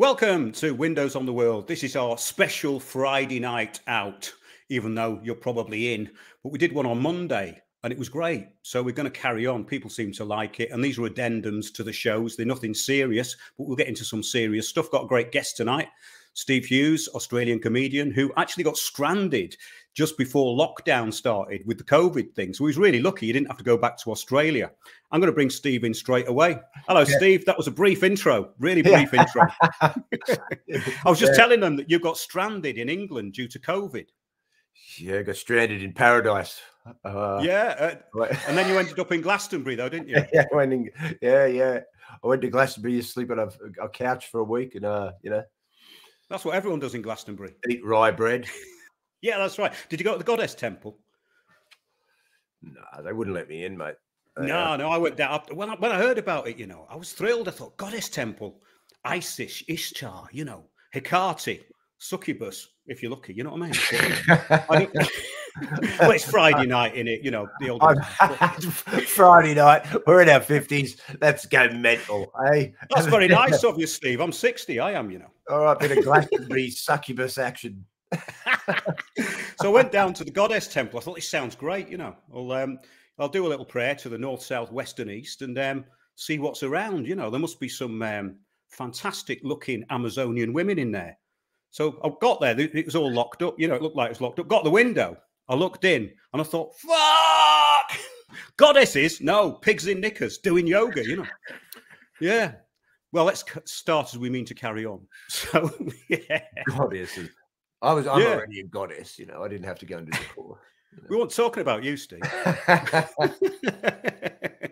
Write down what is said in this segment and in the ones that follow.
Welcome to Windows on the World. This is our special Friday night out, even though you're probably in. But we did one on Monday and it was great. So we're going to carry on. People seem to like it. And these are addendums to the shows. They're nothing serious, but we'll get into some serious stuff. Got a great guest tonight. Steve Hughes, Australian comedian, who actually got stranded just before lockdown started with the COVID thing. So he was really lucky he didn't have to go back to Australia. I'm going to bring Steve in straight away. Hello, yeah. Steve. That was a brief intro, really brief yeah. intro. I was just yeah. telling them that you got stranded in England due to COVID. Yeah, got stranded in paradise. Uh, yeah, uh, and then you ended up in Glastonbury, though, didn't you? yeah, went in, yeah, yeah. I went to Glastonbury to sleep on a, a couch for a week, and uh, you know, that's what everyone does in Glastonbury. Eat rye bread. yeah, that's right. Did you go to the Goddess Temple? No, they wouldn't let me in, mate. no, uh, no, I went down. When I, when I heard about it, you know, I was thrilled. I thought, Goddess Temple, Isis, Ishtar, you know, Hecate, succubus, if you're lucky. You know what I mean? I well, it's Friday night in it, you know. The old Friday night. We're in our fifties. Let's go mental, hey. That's very nice of you, Steve. I'm sixty. I am, you know. All right, bit of Glastonbury succubus action. So I went down to the Goddess Temple. I thought this sounds great. You know, I'll um, I'll do a little prayer to the north, south, west, and east, and um, see what's around. You know, there must be some um, fantastic looking Amazonian women in there. So I got there. It was all locked up. You know, it looked like it was locked up. Got the window. I looked in and I thought, fuck, goddesses. No, pigs in knickers doing yoga, you know. Yeah. Well, let's start as we mean to carry on. So, yeah. Goddesses. I was, I'm yeah. already a goddess, you know. I didn't have to go into the core. You know. We weren't talking about you, Steve.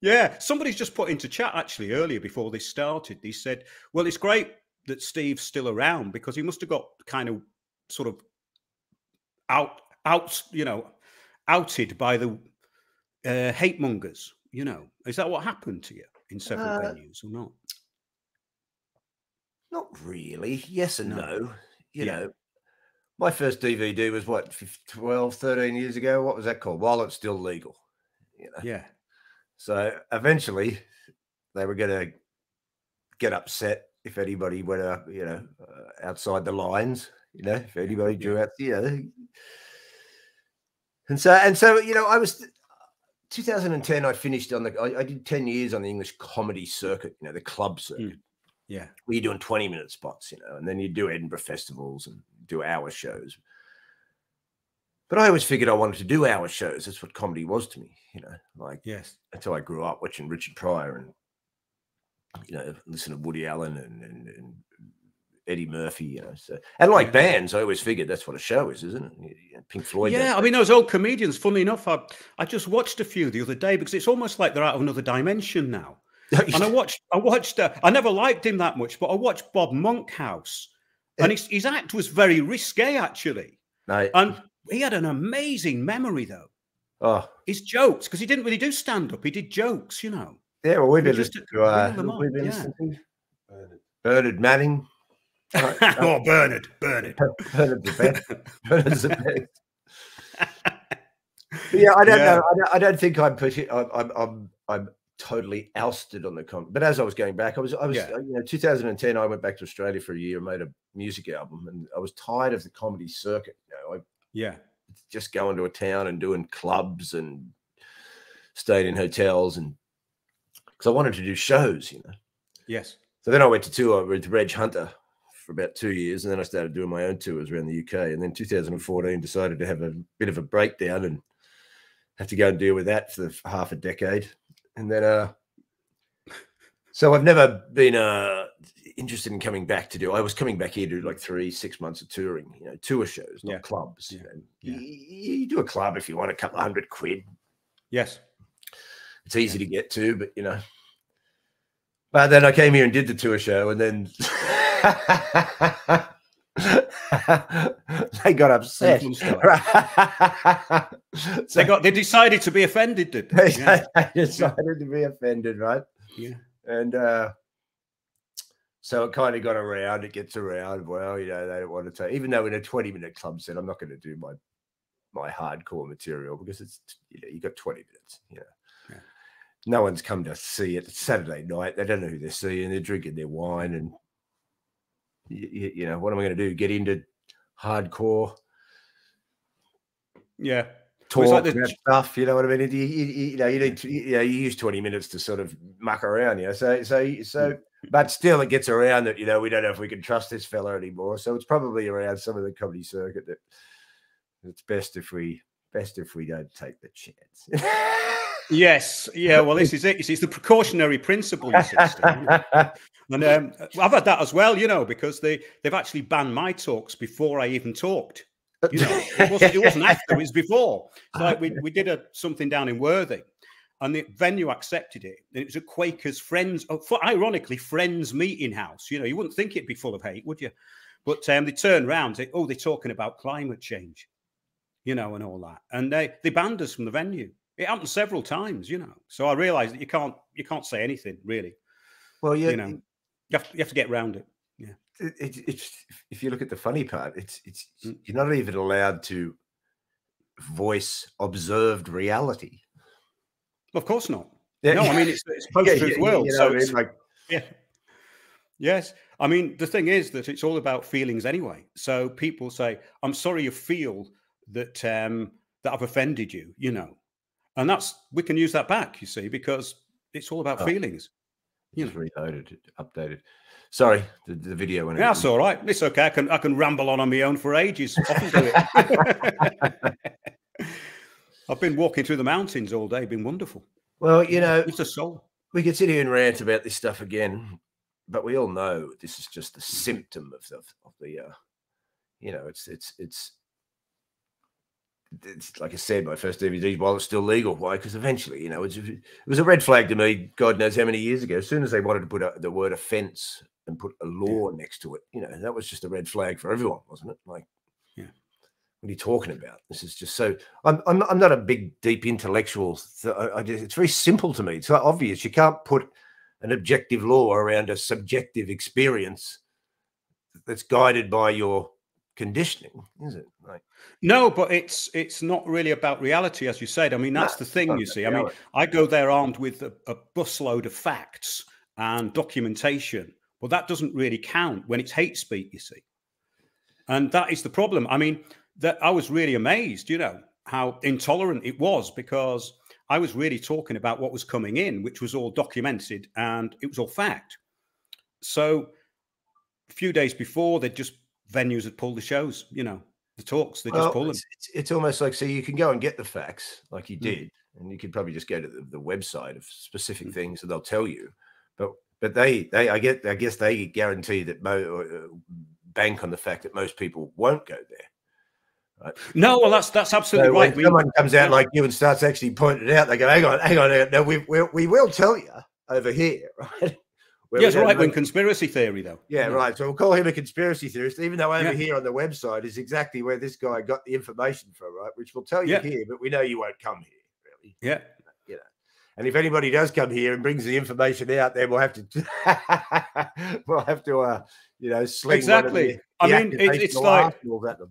yeah. Somebody's just put into chat actually earlier before this started. They said, well, it's great that Steve's still around because he must have got kind of sort of out out you know outed by the uh, hate mongers. You know, is that what happened to you in several uh, venues or not? Not really. Yes and no. no. You yeah. know, my first DVD was what 12, 13 years ago. What was that called? While it's still legal. You know? Yeah. So eventually, they were going to get upset if anybody went up, you know, uh, outside the lines. You know, if anybody drew out, you know, and so and so, you know, I was 2010. I finished on the. I, I did 10 years on the English comedy circuit. You know, the club circuit. Mm. Yeah, where you're doing 20 minute spots, you know, and then you do Edinburgh festivals and do hour shows. But I always figured I wanted to do hour shows. That's what comedy was to me, you know. Like yes, until I grew up watching Richard Pryor and you know, listen to Woody Allen and, and, and Eddie Murphy, you know. So and like yeah. bands, I always figured that's what a show is, isn't it? Pink Floyd. Yeah, I mean those old comedians. Funny enough, I I just watched a few the other day because it's almost like they're out of another dimension now. and I watched, I watched, uh, I never liked him that much, but I watched Bob Monkhouse, and his, his act was very risque actually. Right. And he had an amazing memory though. Oh, his jokes because he didn't really do stand up; he did jokes, you know. Yeah, well, we've been listening to, uh, we've been yeah. listening to Bernard Manning. oh, Bernard, Bernard. Bernard's the best. Bernard's the best. yeah, I don't yeah. know. I don't, I don't, think I'm pushing. I'm, I'm, I'm, I'm totally ousted on the con. But as I was going back, I was, I was, yeah. Uh, you know, 2010. I went back to Australia for a year, made a music album, and I was tired of the comedy circuit. You know, I, yeah, just going to a town and doing clubs and staying in hotels and because I wanted to do shows, you know. Yes. So then I went to tour with Reg Hunter for about two years, and then I started doing my own tours around the UK. And then 2014 decided to have a bit of a breakdown and have to go and deal with that for half a decade. And then, uh, so I've never been uh interested in coming back to do. I was coming back here to do like three, six months of touring, you know, tour shows, not yeah. clubs. Yeah. You, know. yeah. You, you do a club if you want a couple of hundred quid. Yes. It's easy to get to, but you know. But then I came here and did the tour show, and then they got upset. so they got they decided to be offended, did they? Yeah. they decided to be offended, right? Yeah. And uh so it kind of got around, it gets around. Well, you know, they don't want to take even though in a 20 minute club set, I'm not going to do my my hardcore material because it's you know, you got 20 minutes, you know. no one's come to see it. It's Saturday night. They don't know who they're seeing. They're drinking their wine, and you, you know what am I going to do? Get into hardcore? Yeah, talk like about stuff. You know what I mean? You, you, you, know, you need to, you know, you use twenty minutes to sort of muck around. You know, so so so, but still, it gets around that you know we don't know if we can trust this fella anymore. So it's probably around some of the comedy circuit that it's best if we best if we don't take the chance. yes, yeah. Well, this is it. It's the precautionary principle. and um, I've had that as well, you know, because they they've actually banned my talks before I even talked. You know, it wasn't, it wasn't after; it was before. So like we we did a something down in Worthing, and the venue accepted it. And It was a Quakers Friends, for, ironically, Friends meeting house. You know, you wouldn't think it'd be full of hate, would you? But um, they turned around, say, "Oh, they're talking about climate change," you know, and all that, and they they banned us from the venue. It happened several times, you know. So I realised that you can't you can't say anything really. Well, yeah, you know, you have to, you have to get around it. Yeah, it, it, it's if you look at the funny part, it's it's mm. you're not even allowed to voice observed reality. Of course not. Yeah. No, I mean it's it's post truth yeah, world. You know so it's like yeah. Yes. I mean, the thing is that it's all about feelings anyway. So people say, I'm sorry you feel that um that I've offended you, you know. And that's we can use that back, you see, because it's all about oh. feelings. You know. reloaded, updated. Sorry, the, the video went. Yeah, that's all right. It's okay. I can I can ramble on on my own for ages. I've been walking through the mountains all day. Been wonderful. Well, you know, it's a soul. We could sit here and rant about this stuff again, but we all know this is just a symptom of the of the. Uh, you know, it's it's it's like I said, my first DVD while it's still legal. Why? Because eventually, you know, it was a red flag to me. God knows how many years ago. As soon as they wanted to put a, the word offence and put a law yeah. next to it, you know, that was just a red flag for everyone, wasn't it? Like, yeah, what are you talking about? This is just so. I'm I'm, I'm not a big deep intellectual. So I, I just, it's very simple to me. It's like obvious. You can't put an objective law around a subjective experience that's guided by your conditioning, is it? Like no, but it's it's not really about reality, as you said. I mean, that's the thing. You see, I mean, I go there armed with a, a busload of facts and documentation, but that doesn't really count when it's hate speech. You see, and that is the problem. I mean, that I was really amazed. You know how intolerant it was because I was really talking about what was coming in, which was all documented and it was all fact. So a few days before, they'd just venues had pull the shows, you know, the talks, they well, just pull them. It's, it's, almost like, so you can go and get the facts like you mm. did, mm. and you could probably just go to the, the website of specific mm. things and they'll tell you. But, but they, they, I get, I guess they guarantee that mo, uh, bank on the fact that most people won't go there. Right? No, well, that's that's absolutely so right. When someone comes out like you and starts actually pointing it out, they go, "Hang on, hang on, no, we we, we will tell you over here, right?" Yes, right wing conspiracy theory, though. Yeah, yeah, right. So we'll call him a conspiracy theorist, even though over yeah. here on the website is exactly where this guy got the information from, right? Which we'll tell you yeah. here, but we know you won't come here, really. Yeah. You know. And if anybody does come here and brings the information out, then we'll have to we'll have to uh you know sling exactly. The, I mean, it, it's like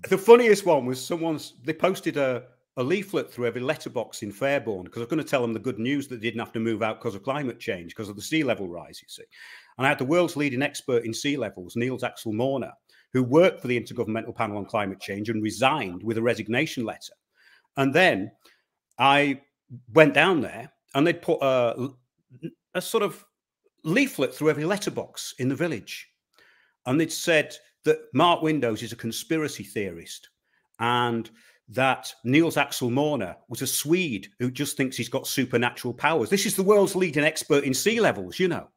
the funniest one was someone's they posted a a leaflet through every letterbox in Fairbourne because I was going to tell them the good news that they didn't have to move out because of climate change, because of the sea level rise, you see. And I had the world's leading expert in sea levels, Nils Axel Mörner, who worked for the Intergovernmental Panel on Climate Change and resigned with a resignation letter. And then I went down there and they'd put a, a sort of leaflet through every letterbox in the village. And they'd said that Mark Windows is a conspiracy theorist and that Nils Axel Mörner was a Swede who just thinks he's got supernatural powers. This is the world's leading expert in sea levels, you know.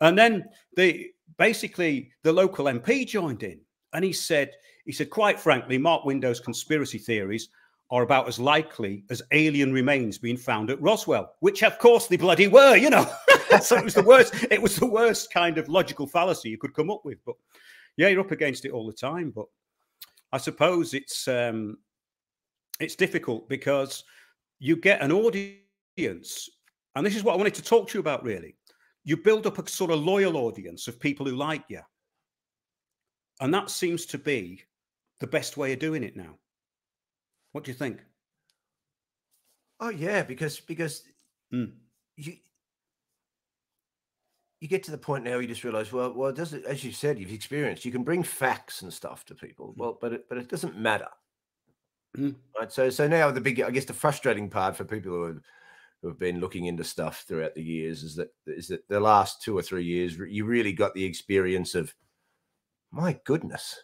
And then they basically the local MP joined in and he said, he said, quite frankly, Mark Windows conspiracy theories are about as likely as alien remains being found at Roswell, which of course they bloody were, you know. so it was the worst, it was the worst kind of logical fallacy you could come up with. But yeah, you're up against it all the time. But I suppose it's um it's difficult because you get an audience, and this is what I wanted to talk to you about really. You build up a sort of loyal audience of people who like you. And that seems to be the best way of doing it now. What do you think? Oh yeah, because because mm. you you get to the point now you just realize, well, well, it doesn't, as you said, you've experienced, you can bring facts and stuff to people. Well, but it, but it doesn't matter. Mm. Right. So so now the big, I guess, the frustrating part for people who have, who have been looking into stuff throughout the years is that is that the last two or three years you really got the experience of, my goodness,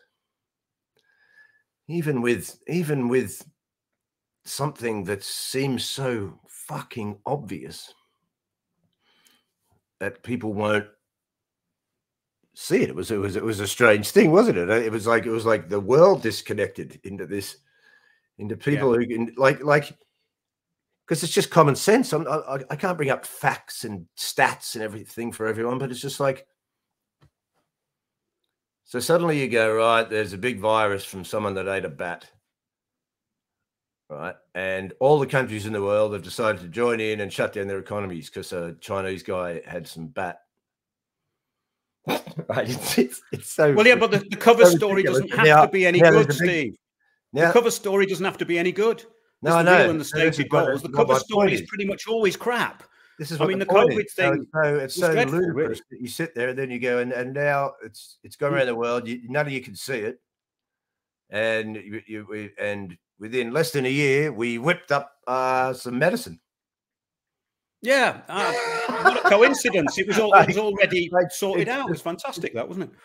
even with even with something that seems so fucking obvious that people won't see it. It was it was it was a strange thing, wasn't it? It was like it was like the world disconnected into this, into people yeah. who can like like because it's just common sense. I'm, I, I can't bring up facts and stats and everything for everyone, but it's just like. So suddenly you go right. There's a big virus from someone that ate a bat right? And all the countries in the world have decided to join in and shut down their economies because a Chinese guy had some bat. right? It's, it's, it's, so well, yeah, but the, the cover so story doesn't have now, to be any good, Steve. Now, the cover story doesn't have to be any good. No, I know. And the stated goals. The cover story is pretty much always crap. This is I mean the, the COVID is. thing. So, it's so, it's so ludicrous really. that you sit there and then you go and, and now it's it's gone hmm. around the world. You, none of you can see it, and you, you and within less than a year, we whipped up uh, some medicine. Yeah, uh, what a coincidence! It was all it was already sorted out. It was fantastic, that wasn't it?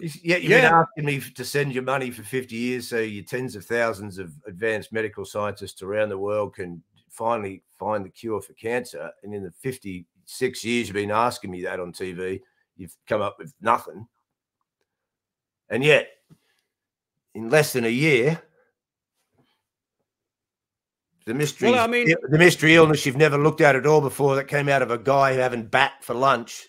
Yeah, you've yeah. been asking me to send you money for 50 years so your tens of thousands of advanced medical scientists around the world can finally find the cure for cancer. And in the 56 years you've been asking me that on TV, you've come up with nothing. And yet, in less than a year, the mystery, well, I mean, the mystery illness you've never looked at at all before that came out of a guy having bat for lunch.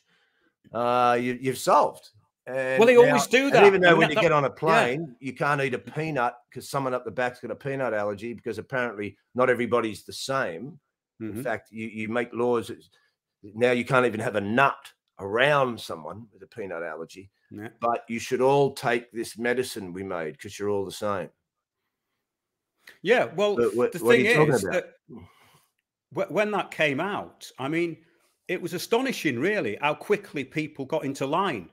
Uh, you, have solved. And well, they now, always do that. Even though I mean, when that, you get on a plane, yeah. you can't eat a peanut because someone up the back's got a peanut allergy because apparently not everybody's the same. Mm-hmm. In fact, you, you make laws now you can't even have a nut around someone with a peanut allergy. Yeah. But you should all take this medicine we made because you're all the same. Yeah, well, what, the thing is that when that came out, I mean, it was astonishing, really, how quickly people got into line.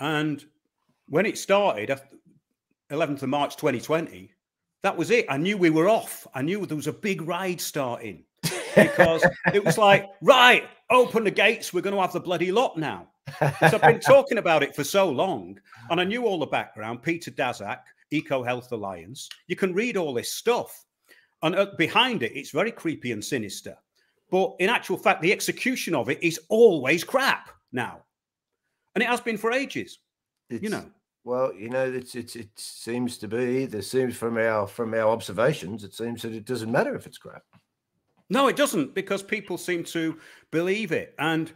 And when it started, 11th of March 2020, that was it. I knew we were off. I knew there was a big ride starting because it was like, right, open the gates. We're going to have the bloody lot now. so I've been talking about it for so long, and I knew all the background. Peter Daszak, EcoHealth Alliance. You can read all this stuff. And uh, behind it, it's very creepy and sinister. But in actual fact, the execution of it is always crap now. And it has been for ages. It's, you know. Well, you know, it's, it's it seems to be there seems from our from our observations, it seems that it doesn't matter if it's crap. No, it doesn't, because people seem to believe it. And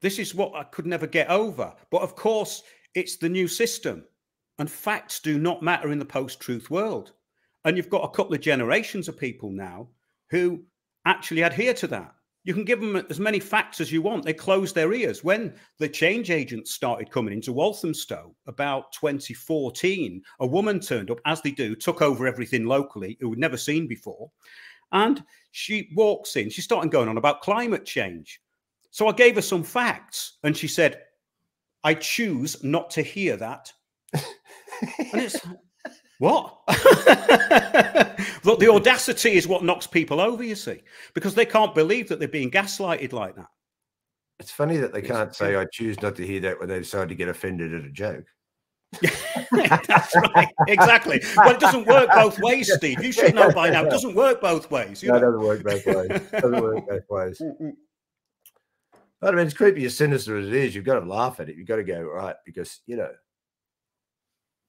this is what I could never get over. But of course, it's the new system. And facts do not matter in the post truth world. And you've got a couple of generations of people now who actually adhere to that. You can give them as many facts as you want. They close their ears. When the change agents started coming into Walthamstow about 2014, a woman turned up, as they do, took over everything locally, who we'd never seen before. And she walks in, she's starting going on about climate change. So I gave her some facts, and she said, I choose not to hear that and it's what? Look, the audacity is what knocks people over, you see, because they can't believe that they're being gaslighted like that. It's funny that they can't say, I choose not to hear that when they decide to get offended at a joke. That's right. Exactly. Well, it doesn't work both ways, Steve. You should know by now. It doesn't work both ways. You no, it doesn't work both ways. It doesn't work both ways. But I mean, it's creepy as sinister as it is. You've got to laugh at it. You've got to go, right, because, you know,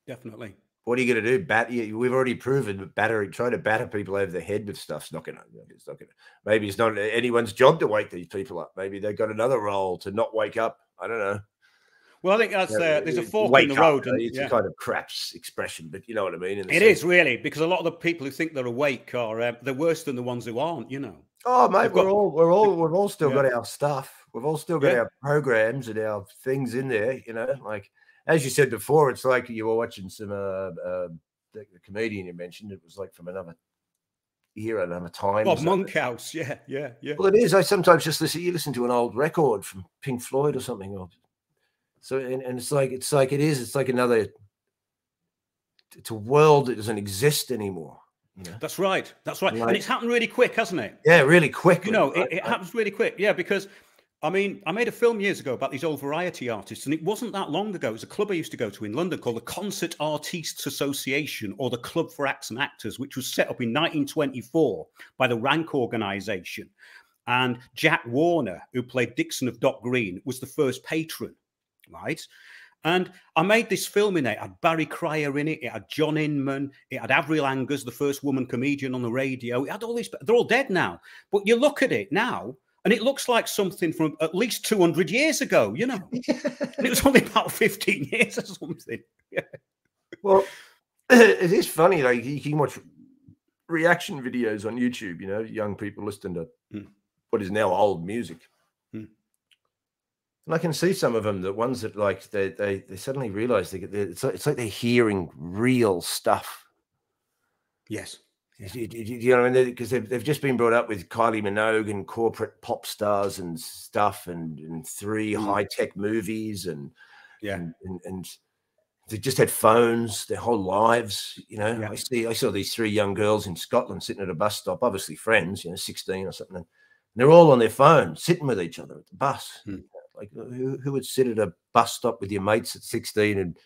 Definitely. What are you going to do? Bat? We've already proven battering, trying to batter people over the head with stuff's not going to. It's not going to. Maybe it's not anyone's job to wake these people up. Maybe they've got another role to not wake up. I don't know. Well, I think that's uh, there's a fork in the road. and, it's yeah. a kind of craps expression, but you know what I mean. It sense. is really because a lot of the people who think they're awake are uh, they're worse than the ones who aren't. You know. Oh, mate, They've we're got, all we're all we've all still yeah. got our stuff. We've all still got yeah. our programs and our things in there. You know, like as you said before, it's like you were watching some uh, uh, the, the, comedian you mentioned. It was like from another era another time. Oh, Monkhouse, yeah, yeah, yeah. Well, it is. I sometimes just listen. You listen to an old record from Pink Floyd or something, or so, and, and it's like it's like it is. It's like another. It's a world that doesn't exist anymore. Know? That's right. That's right. Like, and it's happened really quick, hasn't it? Yeah, really quick. You know, it, it happens really quick. Yeah, because I mean, I made a film years ago about these old variety artists, and it wasn't that long ago. It was a club I used to go to in London called the Concert Artistes Association, or the Club for Acts and Actors, which was set up in 1924 by the Rank Organisation. And Jack Warner, who played Dixon of Dock Green, was the first patron, right? And I made this film in it. It had Barry Cryer in it. It had John Inman. It had Avril Angers, the first woman comedian on the radio. It had all these. They're all dead now. But you look at it now, and it looks like something from at least 200 years ago, you know. it was only about 15 years or something. Yeah. Well, it is funny. Like you can watch reaction videos on YouTube, you know, young people listening to mm. what is now old music. Mm. And I can see some of them, the ones that like they they, they suddenly realize they get it's like, it's like they're hearing real stuff. Yes. You, you, know, because they've, they've just been brought up with Kylie Minogue and corporate pop stars and stuff, and, and three mm. high tech movies, and yeah, and, and, and, they just had phones their whole lives. You know, yeah. I see, I saw these three young girls in Scotland sitting at a bus stop, obviously friends, you know, sixteen or something, and they're all on their phone, sitting with each other at the bus. Mm. Like, who, who would sit at a bus stop with your mates at sixteen and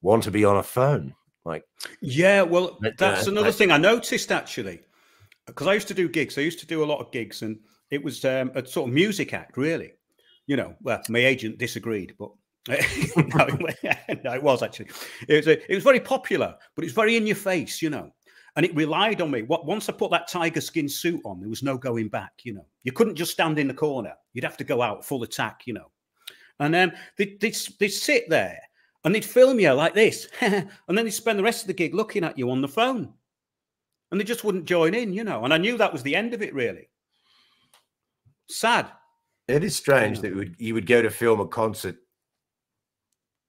want to be on a phone? Like, yeah, well, that's uh, another I, thing I noticed actually, because I used to do gigs. I used to do a lot of gigs, and it was um, a sort of music act, really. You know, well, my agent disagreed, but no, no, it was actually. It was, a, it was very popular, but it's very in your face, you know. And it relied on me. What once I put that tiger skin suit on, there was no going back. You know, you couldn't just stand in the corner. You'd have to go out full attack. You know, and then um, they they they sit there and they'd film you like this, and then they'd spend the rest of the gig looking at you on the phone, and they just wouldn't join in, you know. And I knew that was the end of it, really. Sad. It is strange yeah. that would, you would go to film a concert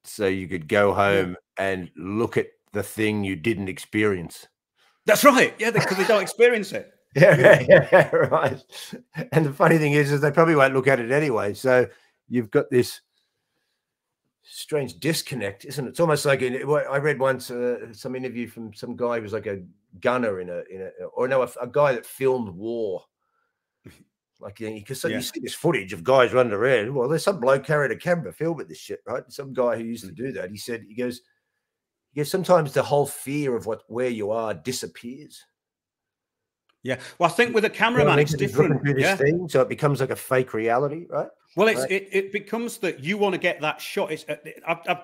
so you could go home yeah. and look at the thing you didn't experience. That's right. Yeah, because they don't experience it. Yeah, yeah, yeah, right. And the funny thing is, is they probably won't look at it anyway. So you've got this strange disconnect, isn't it? It's almost like I read once uh, some interview from some guy who was like a gunner in a in a or no a, a guy that filmed war. Like because you, know, yeah. you see this footage of guys running around. Well, there's some bloke carrying a camera filming this shit, right? Some guy who used to do that. He said he goes, he goes. Sometimes the whole fear of what where you are disappears. Yeah. Well, I think with a cameraman, it's different. Yeah. Thing, so it becomes like a fake reality, right? Well, it's, right. it, it becomes that you want to get that shot. It's uh, I've, I've,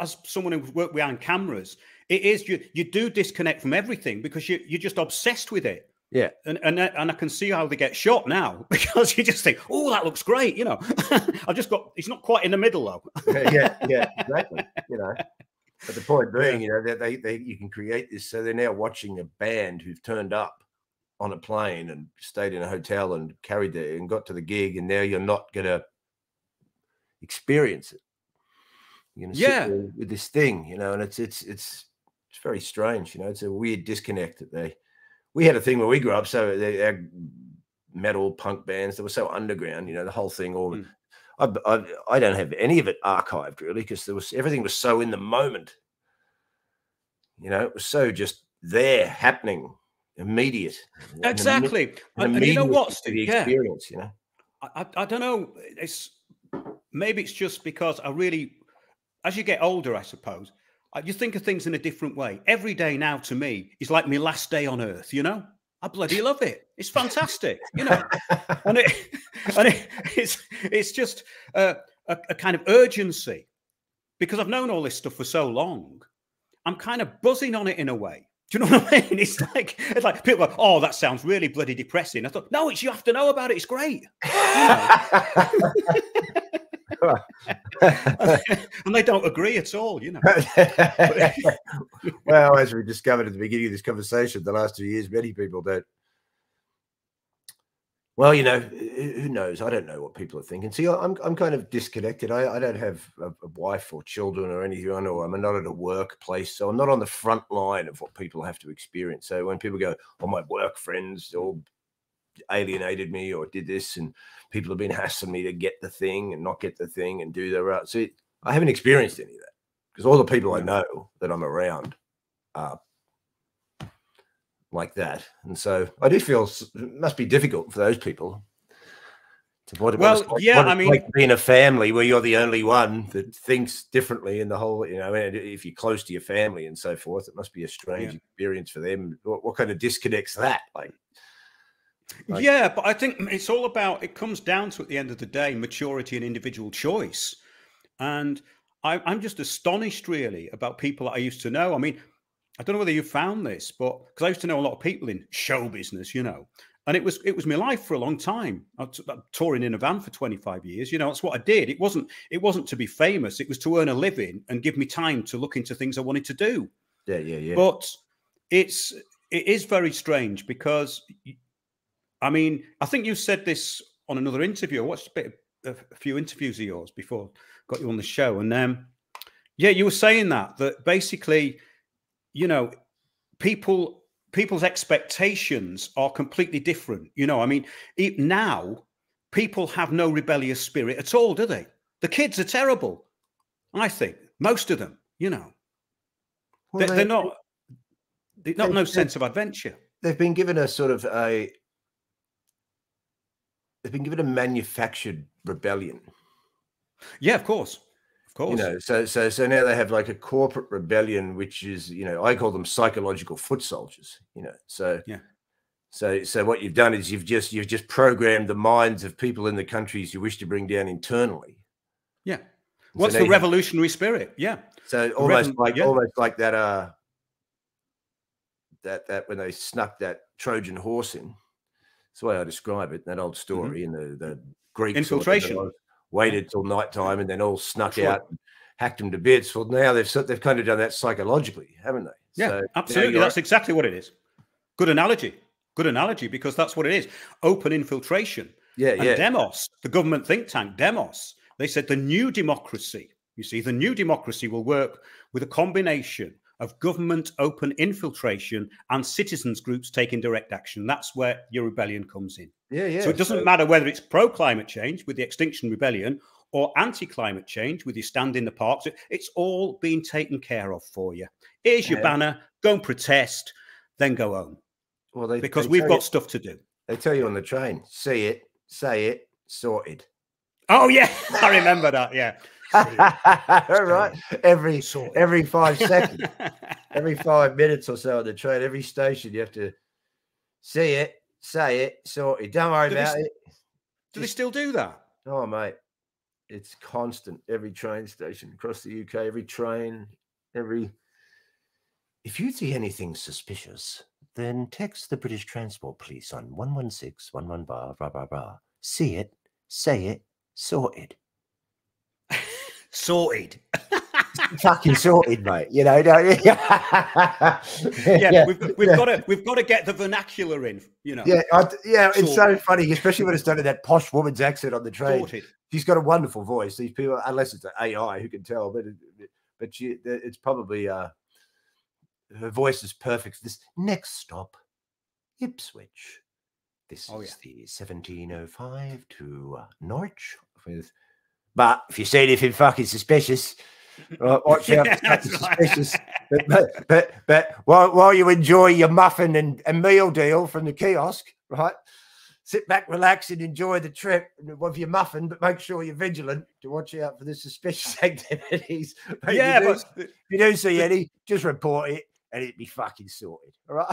as someone who's worked behind cameras, it is you you do disconnect from everything because you you're just obsessed with it. Yeah, and and uh, and I can see how they get shot now because you just think, oh, that looks great. You know, I've just got. It's not quite in the middle though. yeah, yeah, exactly. You know, but the point being, you know, they, they they you can create this. So they're now watching a band who've turned up on a plane and stayed in a hotel and carried it and got to the gig, and now you're not going to experience it. You're going to yeah. with this thing, you know, and it's it's it's it's very strange, you know. It's a weird disconnect that they. We had a thing where we grew up, so they, our metal punk bands that were so underground, you know, the whole thing. All mm. I, I, I don't have any of it archived really because there was everything was so in the moment. You know, it was so just there happening immediate. Exactly. And, and you know what, The experience, yeah. you know. I, I don't know. It's maybe it's just because I really, as you get older, I suppose, uh, you think of things in a different way. Every day now to me is like my last day on earth. You know, I bloody love it. It's fantastic. You know, and it and it, it's it's just a, a, a kind of urgency because I've known all this stuff for so long. I'm kind of buzzing on it in a way. Do you know what I mean? It's like it's like people go, "Oh, that sounds really bloody depressing." I thought, "No, it's you have to know about it. It's great." and they don't agree at all, you know. well, as we discovered at the beginning of this conversation, the last two years, many people don't Well, you know, who knows? I don't know what people are thinking. See, I'm I'm kind of disconnected. I, I don't have a, a wife or children or anything. I know I'm not at a workplace, so I'm not on the front line of what people have to experience. So when people go, "Oh, my work friends all alienated me or did this," and people have been hassling me to get the thing and not get the thing and do the right. See, I haven't experienced any of that because all the people I know that I'm around are like that. And so I do feel it must be difficult for those people. To what, well, what yeah, what I mean, like being a family where you're the only one that thinks differently in the whole, you know, and if you're close to your family and so forth, it must be a strange Yeah. experience for them. What, what kind of disconnects that? Like, Like- yeah, but I think it's all about. It comes down to at the end of the day maturity and individual choice, and I, I'm just astonished really about people that I used to know. I mean, I don't know whether you found this, but because I used to know a lot of people in show business, you know, and it was it was my life for a long time. I was I'm touring in a van for 25 years. You know, that's what I did. It wasn't it wasn't to be famous. It was to earn a living and give me time to look into things I wanted to do. yeah, yeah, yeah. But it's it is very strange because I mean, I think you said this on another interview. I watched a bit of, a few interviews of yours before got you on the show, and um, yeah, you were saying that that basically, you know, people people's expectations are completely different. You know, I mean, now people have no rebellious spirit at all, do they? The kids are terrible. I think most of them. You know, Well, they, they- are not. They've not they- no sense of adventure. they've been given a sort of a they've been given a manufactured rebellion Yeah, of course, of course. you know so so so now they have like a corporate rebellion which is you know i call them psychological foot soldiers you know so Yeah. so so what you've done is you've just you've just programmed the minds of people in the countries you wish to bring down internally yeah. What's now the you have- revolutionary spirit? Yeah, so almost like yeah. almost like that uh that that when they snuck that trojan horse in that's the way i describe it that old story in the the greek Infiltration. Waited till night time and then all snuck Sure. out and hacked them to bits well now they've they've kind of done that psychologically haven't they yeah, So absolutely. That's exactly what it is. Good analogy. Good analogy because that's what it is. Open infiltration. yeah And yeah Demos, the government think tank, Demos, they said the new democracy, you see, the new democracy will work with a combination of government open infiltration and citizens groups taking direct action. That's where your rebellion comes in. yeah yeah so it doesn't so- matter whether it's pro climate change with the Extinction Rebellion or anti climate change with your stand in the parks. It's all being taken care of for you. Here's your Yeah. banner, go and protest, then go home well they, because they we've got you, stuff to do. they tell you on the train see it say it sorted Oh, yeah, I remember that. Yeah. Right every Sorted. every five seconds every five minutes or so on the train, every station, you have to see it, say it, sort it. Don't worry Do about s- it. do they still do that? Oh, mate, it's constant. Every train station across the UK, every train, every. If you see anything suspicious, then text the British Transport Police on 116 11 bar, blah, blah, blah. See it, say it, sorted. Sorted. Fucking sorted, mate. You know, you? Yeah, we've, we've got to we've got to get the vernacular in. You know, Yeah, I, yeah, it's so funny, especially when it's done in that posh woman's accent on the train. sorted. She's got a wonderful voice. These people, unless it's an AI, who can tell? But but she, it's probably uh, her voice is perfect. for This next stop, Ipswich. This Oh, is the 1705 to uh, Norwich. With, but if you see anything fucking suspicious, uh, watch out. Yeah, for fucking that's right. suspicious. But, but but but while, while you enjoy your muffin and, and meal deal from the kiosk, right? Sit back, relax, and enjoy the trip with your muffin, but make sure you're vigilant to watch out for the suspicious activities. But if yeah, you do, but if you do see any, just report it and it'd be fucking sorted. All right.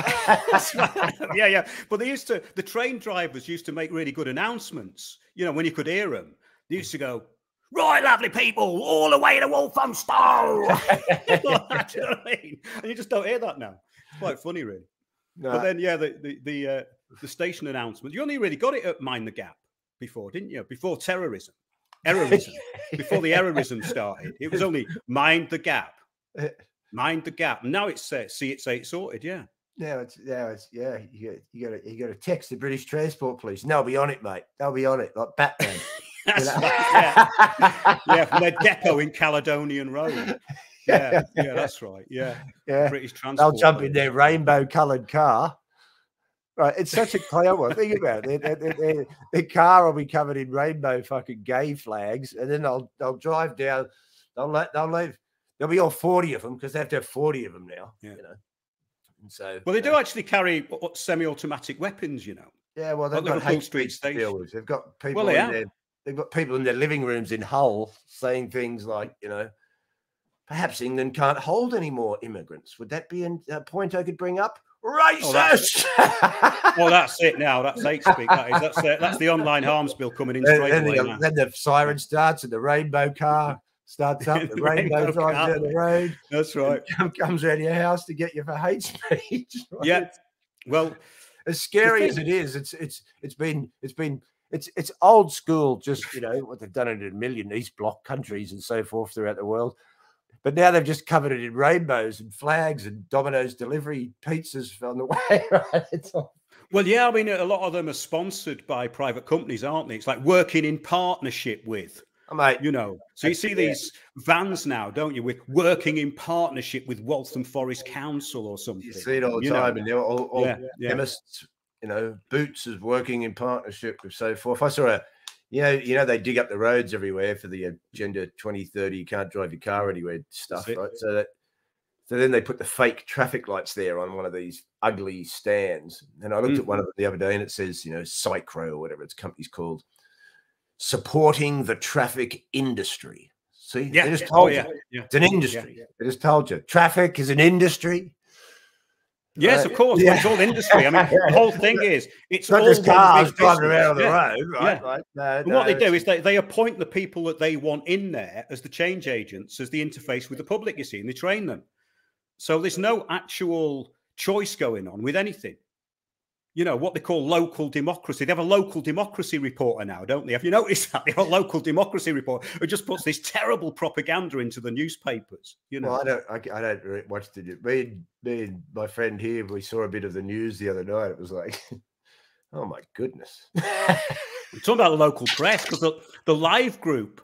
Yeah, yeah. But they used to, the train drivers used to make really good announcements. You know, when you could hear them, they used to go, Right, lovely people, all the way to Walthamstow. Do you know what I mean? And you just don't hear that now. It's quite funny, really. No, But then, yeah, the the the, uh, the station announcement. You only really got it at Mind the Gap before, didn't you? Before terrorism, errorism, before the errorism started. It was only Mind the Gap, Mind the Gap. Now it's uh, see it's eight sorted. Yeah, Now it's now it's yeah. You got you got to you got to text the British Transport Police. And they'll be on it, mate. They'll be on it like Batman. Yeah. yeah, from their depot in Caledonian Road. Yeah, yeah, that's right. Yeah, yeah. British Transport. They'll jump in their rainbow-coloured car. Right, it's such a clever one. Think about it. Their, their, their, their, car will be covered in rainbow fucking gay flags, and then they'll they'll drive down. They'll let they'll leave. There'll be all forty of them because they have to have forty of them now. Yeah. You know. And so, well, they do actually carry semi-automatic weapons. You know. Yeah, well, they've got hate Street. They've got people well, in their they've got people in their living rooms in Hull saying things like, you know, perhaps England can't hold any more immigrants. Would that be a point I could bring up? Racist. Oh, that's, well, that's it now. That's hate speak. That is. That's, uh, that's the online harms bill coming in straight then, away. The, then the siren starts and the rainbow car starts up. The, the rainbow, rainbow drives down the road. That's right. comes around your house to get you for hate speech. Right? Yeah. Well, as scary as it is, it's it's it's been it's been it's it's old school, just you know what they've done it in a million East Bloc countries and so forth throughout the world. But now they've just covered it in rainbows and flags and Domino's delivery pizzas on the way. Right? All... Well, yeah, I mean, a lot of them are sponsored by private companies, aren't they? It's like working in partnership with. Oh, mate, you know, so you see these vans now, don't you, with working in partnership with Waltham Forest Council or something. You see it all the you time, know? and they're all, all yeah, chemists you know, Boots is working in partnership with so forth. I saw a, you know, you know, they dig up the roads everywhere for the Agenda 2030. You can't drive your car anywhere stuff, right? So that, so then they put the fake traffic lights there on one of these ugly stands. And I looked mm. at one of them the other day, and it says, you know, Psychro or whatever its company's called, supporting the traffic industry. See, yeah, they just oh, told oh, you yeah, it's an industry. They just told you traffic is an industry. Yes, of course. Yeah. It's all industry. I mean, the whole thing is it's not all just cars driving around the road, right? Yeah. right. No, no, what they do is they, they appoint the people that they want in there as the change agents, as the interface with the public, you see, and they train them. So there's no actual choice going on with anything you know, what they call local democracy. They have a local democracy reporter now, don't they? Have you noticed that? They have a local democracy reporter who just puts this terrible propaganda into the newspapers. You know, well, I don't, I, I don't watch the. Me, me and my friend here, we saw a bit of the news the other night. It was like, oh my goodness. We're talking about the local press because the, the live group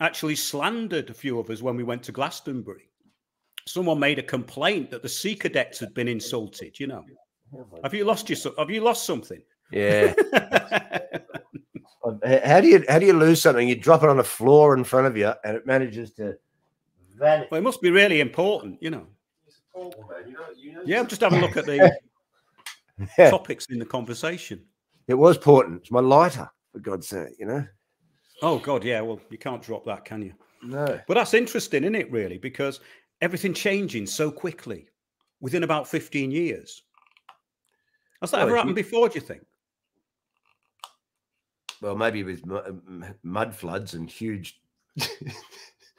actually slandered a few of us when we went to Glastonbury. Someone made a complaint that the sea cadets had been insulted, you know. Have you lost your? Have you lost something? Yeah. how do you how do you lose something? You drop it on the floor in front of you, and it manages to vanish. Well, it must be really important, you know. yeah, I'm just having a look at the yeah. topics in the conversation. It was important. It's my lighter, for God's sake, you know. Oh God, yeah. Well, you can't drop that, can you? No. But that's interesting, isn't it? Really, because everything changing so quickly within about 15 years. Has that well, ever happened you... before? Do you think? Well, maybe with uh, mud floods and huge.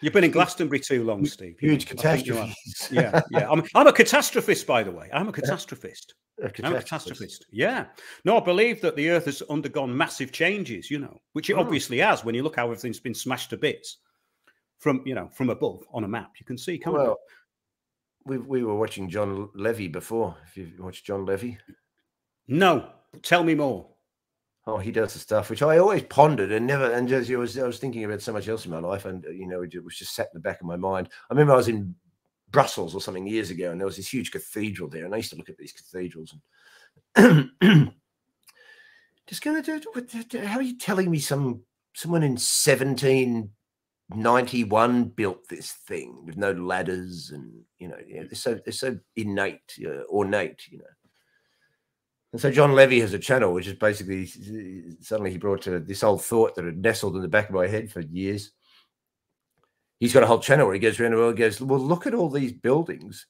You've been in Glastonbury too long, Steve. Huge catastrophes. yeah, yeah. I'm, I'm a catastrophist, by the way. I'm a catastrophist. A catastrophist. I'm a catastrophist. Yeah. No, I believe that the Earth has undergone massive changes. You know, which it oh. obviously has. When you look how everything's been smashed to bits from you know from above on a map, you can see. Can't well, we we were watching Jon Levi before. If you watched Jon Levi, no, tell me more. Oh, he does the stuff which I always pondered and never. And just I was, I was thinking about so much else in my life, and you know, it was just sat in the back of my mind. I remember I was in Brussels or something years ago, and there was this huge cathedral there, and I used to look at these cathedrals and just going to do. How are you telling me some someone in seventeen ninety one built this thing with no ladders and you know, they're so they're so innate, uh, ornate, you know. And so Jon Levi has a channel, which is basically suddenly he brought to this old thought that had nestled in the back of my head for years. He's got a whole channel where he goes around the world and goes, Well, look at all these buildings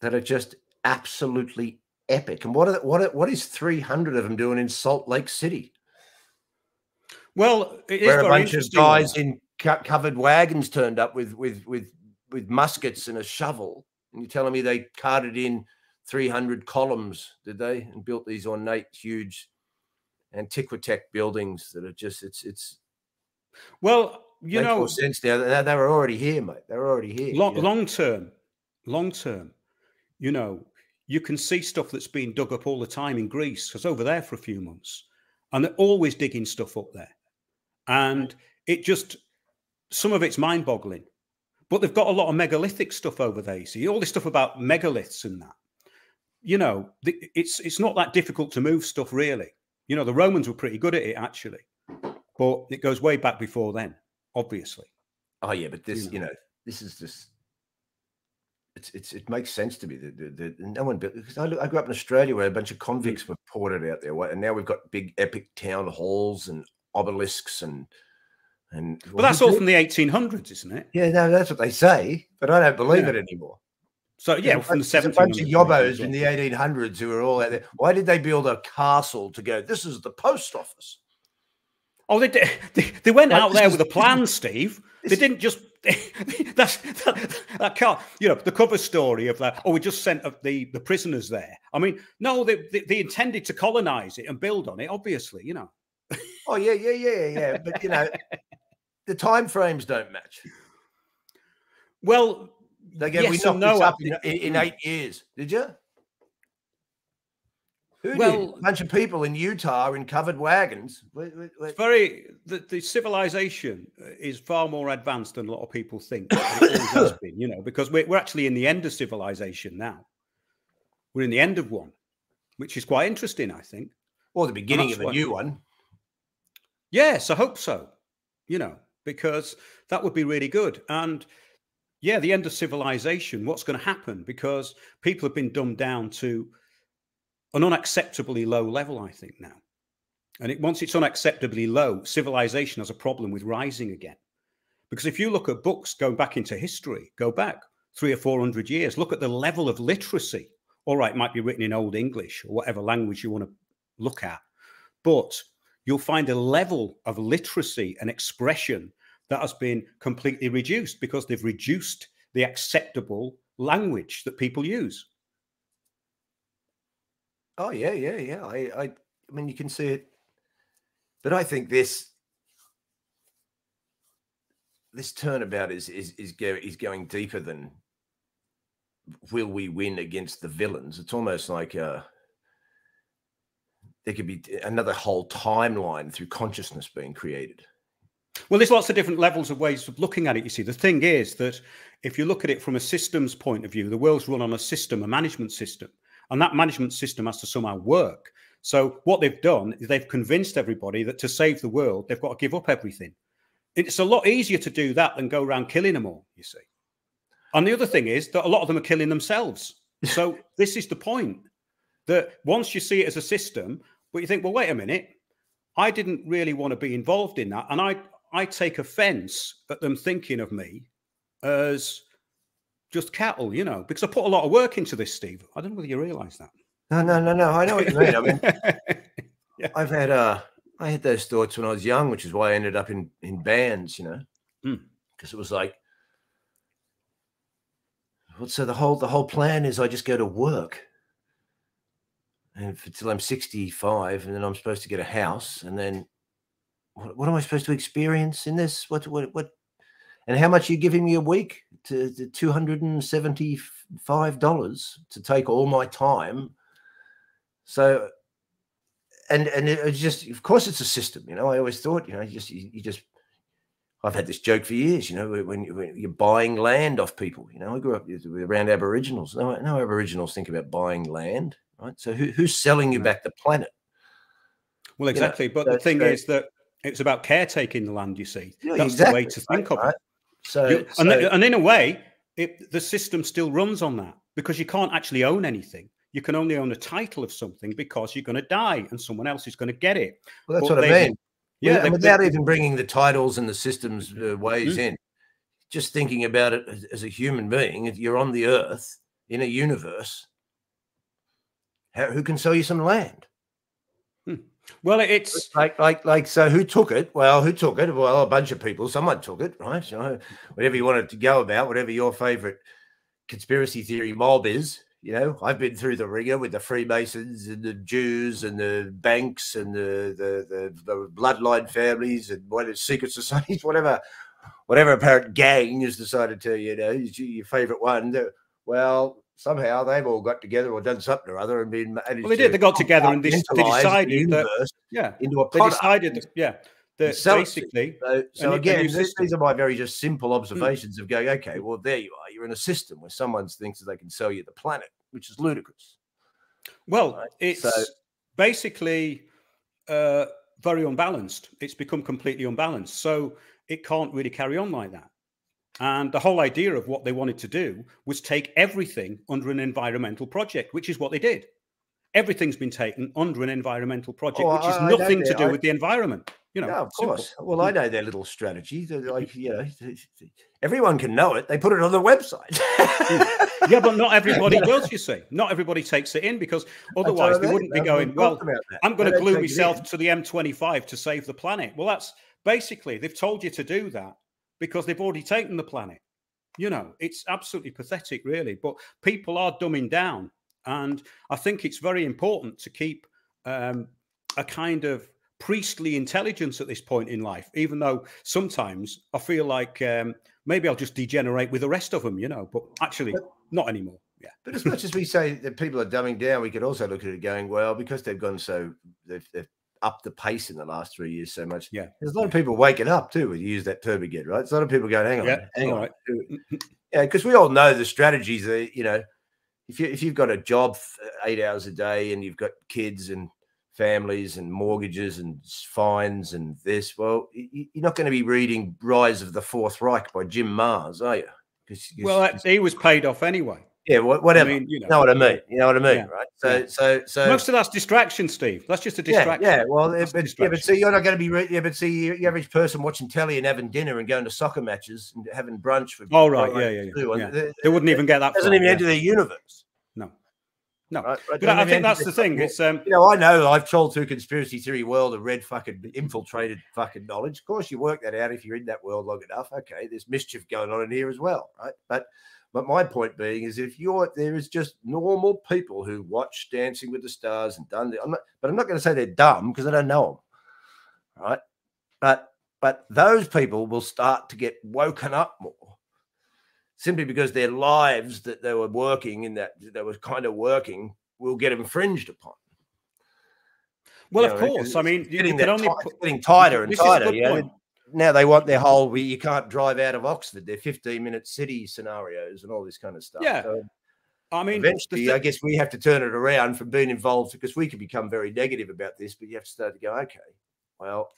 that are just absolutely epic. And what are, what are, what is 300 of them doing in Salt Lake City? Well, it where a bunch of guys in covered wagons turned up with with with with muskets and a shovel, and you're telling me they carted in 300 columns, did they? And built these ornate, huge antiquitech buildings that are just, it's, it's, well, you know, more sense now. They, they were already here, mate. They were already here. Long, long term, long term, You know, you can see stuff that's being dug up all the time in Greece. because over there for a few months, and they're always digging stuff up there, and it just some of it's mind-boggling. But they've got a lot of megalithic stuff over there. You see all this stuff about megaliths and that. You know, it's it's not that difficult to move stuff really. You know, the Romans were pretty good at it actually, but it goes way back before then, obviously. Oh yeah, but this, you know, this is just it's, it's it makes sense to me that, no one built because I, I, grew up in Australia where a bunch of convicts mm. were ported out there, and now we've got big epic town halls and obelisks and and. Well, that's all from the 1800s, isn't it? Yeah, no, that's what they say, but I don't believe yeah. it anymore. So yeah, from the 1700s. A bunch of yobbos in the 1800s who were all out there. Why did they build a castle to go? This is the post office. Oh, they did. They, they went out there with a plan, Steve. They didn't just. that's that, that can't. You know the cover story of that. Oh, we just sent the the prisoners there. I mean, no, they, they, they intended to colonize it and build on it. Obviously, you know. oh yeah, yeah, yeah, yeah. But you know, the time frames don't match. Well, again, yes we knocked no, this up in, in, in eight years. Did you? Who well, did? A bunch of people in Utah in covered wagons. It's very the, the, civilization uh, is far more advanced than a lot of people think. It has been, you know, because we're, we're actually in the end of civilization now. We're in the end of one, which is quite interesting, I think. Or the beginning of a new one. Yes, I hope so. You know, because that would be really good. And yeah, the end of civilization. What's going to happen? Because people have been dumbed down to an unacceptably low level, I think, now. And it, once it's unacceptably low, civilization has a problem with rising again. Because if you look at books going back into history, go back three or four hundred years, look at the level of literacy. All right, might be written in Old English or whatever language you want to look at, but you'll find a level of literacy and expression that has been completely reduced because they've reduced the acceptable language that people use. Oh yeah, yeah, yeah. I, I, I mean, you can see it, but I think this this turnabout is is is, go, is going deeper than will we win against the villains. It's almost like uh, there could be another whole timeline through consciousness being created. Well, there's lots of different levels of ways of looking at it. You see, the thing is that if you look at it from a systems point of view, the world's run on a system, a management system. And that management system has to somehow work. So what they've done is they've convinced everybody that to save the world, they've got to give up everything. It's a lot easier to do that than go around killing them all, you see. And the other thing is that a lot of them are killing themselves. So this is the point that once you see it as a system, but you think, well, wait a minute, I didn't really want to be involved in that. And I, I take offense at them thinking of me as just cattle, you know, because I put a lot of work into this, Steve. I don't know whether you realize that. No, no, no, no. I know what you mean. I mean, yeah. I've had uh, I had those thoughts when I was young, which is why I ended up in in bands, you know, because mm. it was like, well, so the whole the whole plan is I just go to work, and until I'm 65, and then I'm supposed to get a house, and then what, what am I supposed to experience in this? What what what? And how much are you giving me a week? to, to two hundred and seventy five dollars to take all my time. So, and and it was just, of course, it's a system. You know, I always thought, you know, you just you, you just. I've had this joke for years. You know, when, when, you're buying land off people. You know, I grew up around Aboriginals. No, no Aboriginals think about buying land, right? So who, who's selling you mm-hmm. back the planet? Well, exactly. You know, but so, the thing so, is that it's about caretaking the land. You see, yeah, that's exactly, the way to think of it. So, and, and in a way, it, the system still runs on that because you can't actually own anything. You can only own a title of something because you're going to die and someone else is going to get it. Well, that's but what they, I mean. Yeah, and without they, even bringing the titles and the systems uh, ways mm-hmm. in, just thinking about it as, as, a human being, you're on the earth in a universe. How, who can sell you some land? Well, it's like, like, like. So, who took it? Well, who took it? Well, a bunch of people. Someone took it, right? So, whatever you wanted to go about, whatever your favorite conspiracy theory mob is. You know, I've been through the wringer with the Freemasons and the Jews and the banks and the the the, the bloodline families and what is secret societies, whatever, whatever apparent gang has decided to, you know, your favorite one. Well, somehow they've all got together or done something or other and been. Well, they did. They got together and they, they decided the that. Yeah. Into a they decided that. Yeah. That basically. So, so again, these, these are my very just simple hmm. observations mm. of going. Okay, well, there you are. You're in a system where someone thinks that they can sell you the planet, which is ludicrous. Well, right? it's so, basically uh, very unbalanced. It's become completely unbalanced. So it can't really carry on like that. And the whole idea of what they wanted to do was take everything under an environmental project, which is what they did. Everything's been taken under an environmental project, oh, which is I, nothing I to do I, with the environment. You know, yeah, of simple. course. Well, I know their little strategy. They're like, you know, everyone can know it. They put it on the website. Hmm. yeah, but not everybody does. You see, not everybody takes it in because otherwise they wouldn't be going. Well, I'm going to glue myself to the M25 to save the planet. Well, that's basically they've told you to do that because they've already taken the planet. You know, it's absolutely pathetic, really. But people are dumbing down. And I think it's very important to keep um, a kind of priestly intelligence at this point in life, even though sometimes I feel like um, maybe I'll just degenerate with the rest of them, you know, but actually but, not anymore. Yeah. But as much as we say that people are dumbing down, we could also look at it going, well, because they've gone so, they've, they've up the pace in the last three years so much. Yeah. There's a lot of people waking up too when you use that term again, right? A lot of people going, hang on, yeah, hang on. Right. Yeah, because we all know the strategies that, you know, if you if you've got a job uh, eight hours a day and you've got kids and families and mortgages and fines and this, well, you're not going to be reading Rise of the Fourth Reich by Jim Marrs, are you? Cause, cause, well, he was paid off anyway. Yeah, whatever. I mean, you know, know, what I mean. You know what I mean, yeah. right? So, yeah. so, so most of that's distraction, Steve. That's just a distraction. Yeah, yeah. well, but, yeah, but see, you're not going to be. Re- yeah, but see, the average person watching telly and having dinner and going to soccer matches and having brunch for. Oh right, yeah, yeah, yeah. yeah. They, they, wouldn't even get that. Doesn't far, even enter their universe. No, no. Right, right. But I think that's the thing. It's um, you know, I know I've trolled through conspiracy theory world and read fucking infiltrated fucking knowledge. Of course, you work that out if you're in that world long enough. Okay, there's mischief going on in here as well, right? But but my point being is, if you're there is just normal people who watch Dancing with the Stars and done. The, I'm not, but I'm not going to say they're dumb because I don't know them, right? But but those people will start to get woken up more simply because their lives that they were working in that they were kind of working will get infringed upon. Well, you of know, course. I mean, getting, only tight, put, getting tighter and tighter. You know, now they want their whole you can't drive out of Oxford, their 15 minute city scenarios and all this kind of stuff. Yeah. So I mean, eventually, I guess we have to turn it around from being involved because we can become very negative about this, but you have to start to go, okay, well,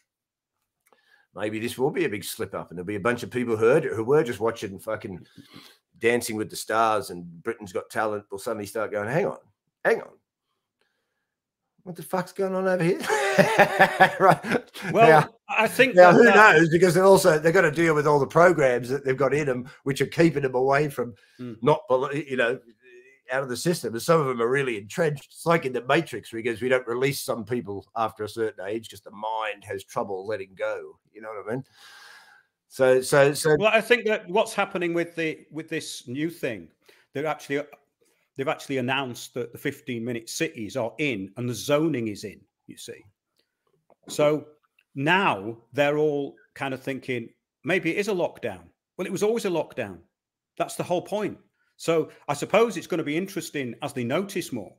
maybe this will be a big slip up, and there'll be a bunch of people who heard it who were just watching fucking Dancing with the Stars and Britain's Got Talent will suddenly start going, hang on, hang on, what the fuck's going on over here? right. Well, now, I think now who that... knows because they're also they've got to deal with all the programs that they've got in them, which are keeping them away from mm. not you know out of the system. And some of them are really entrenched. It's like in the Matrix, because we don't release some people after a certain age because the mind has trouble letting go. You know what I mean? So, so, so. Well, I think that what's happening with the with this new thing, they're actually they've actually announced that the 15 minute cities are in and the zoning is in, you see. So now they're all kind of thinking maybe it is a lockdown. Well, it was always a lockdown. That's the whole point. So I suppose it's going to be interesting as they notice more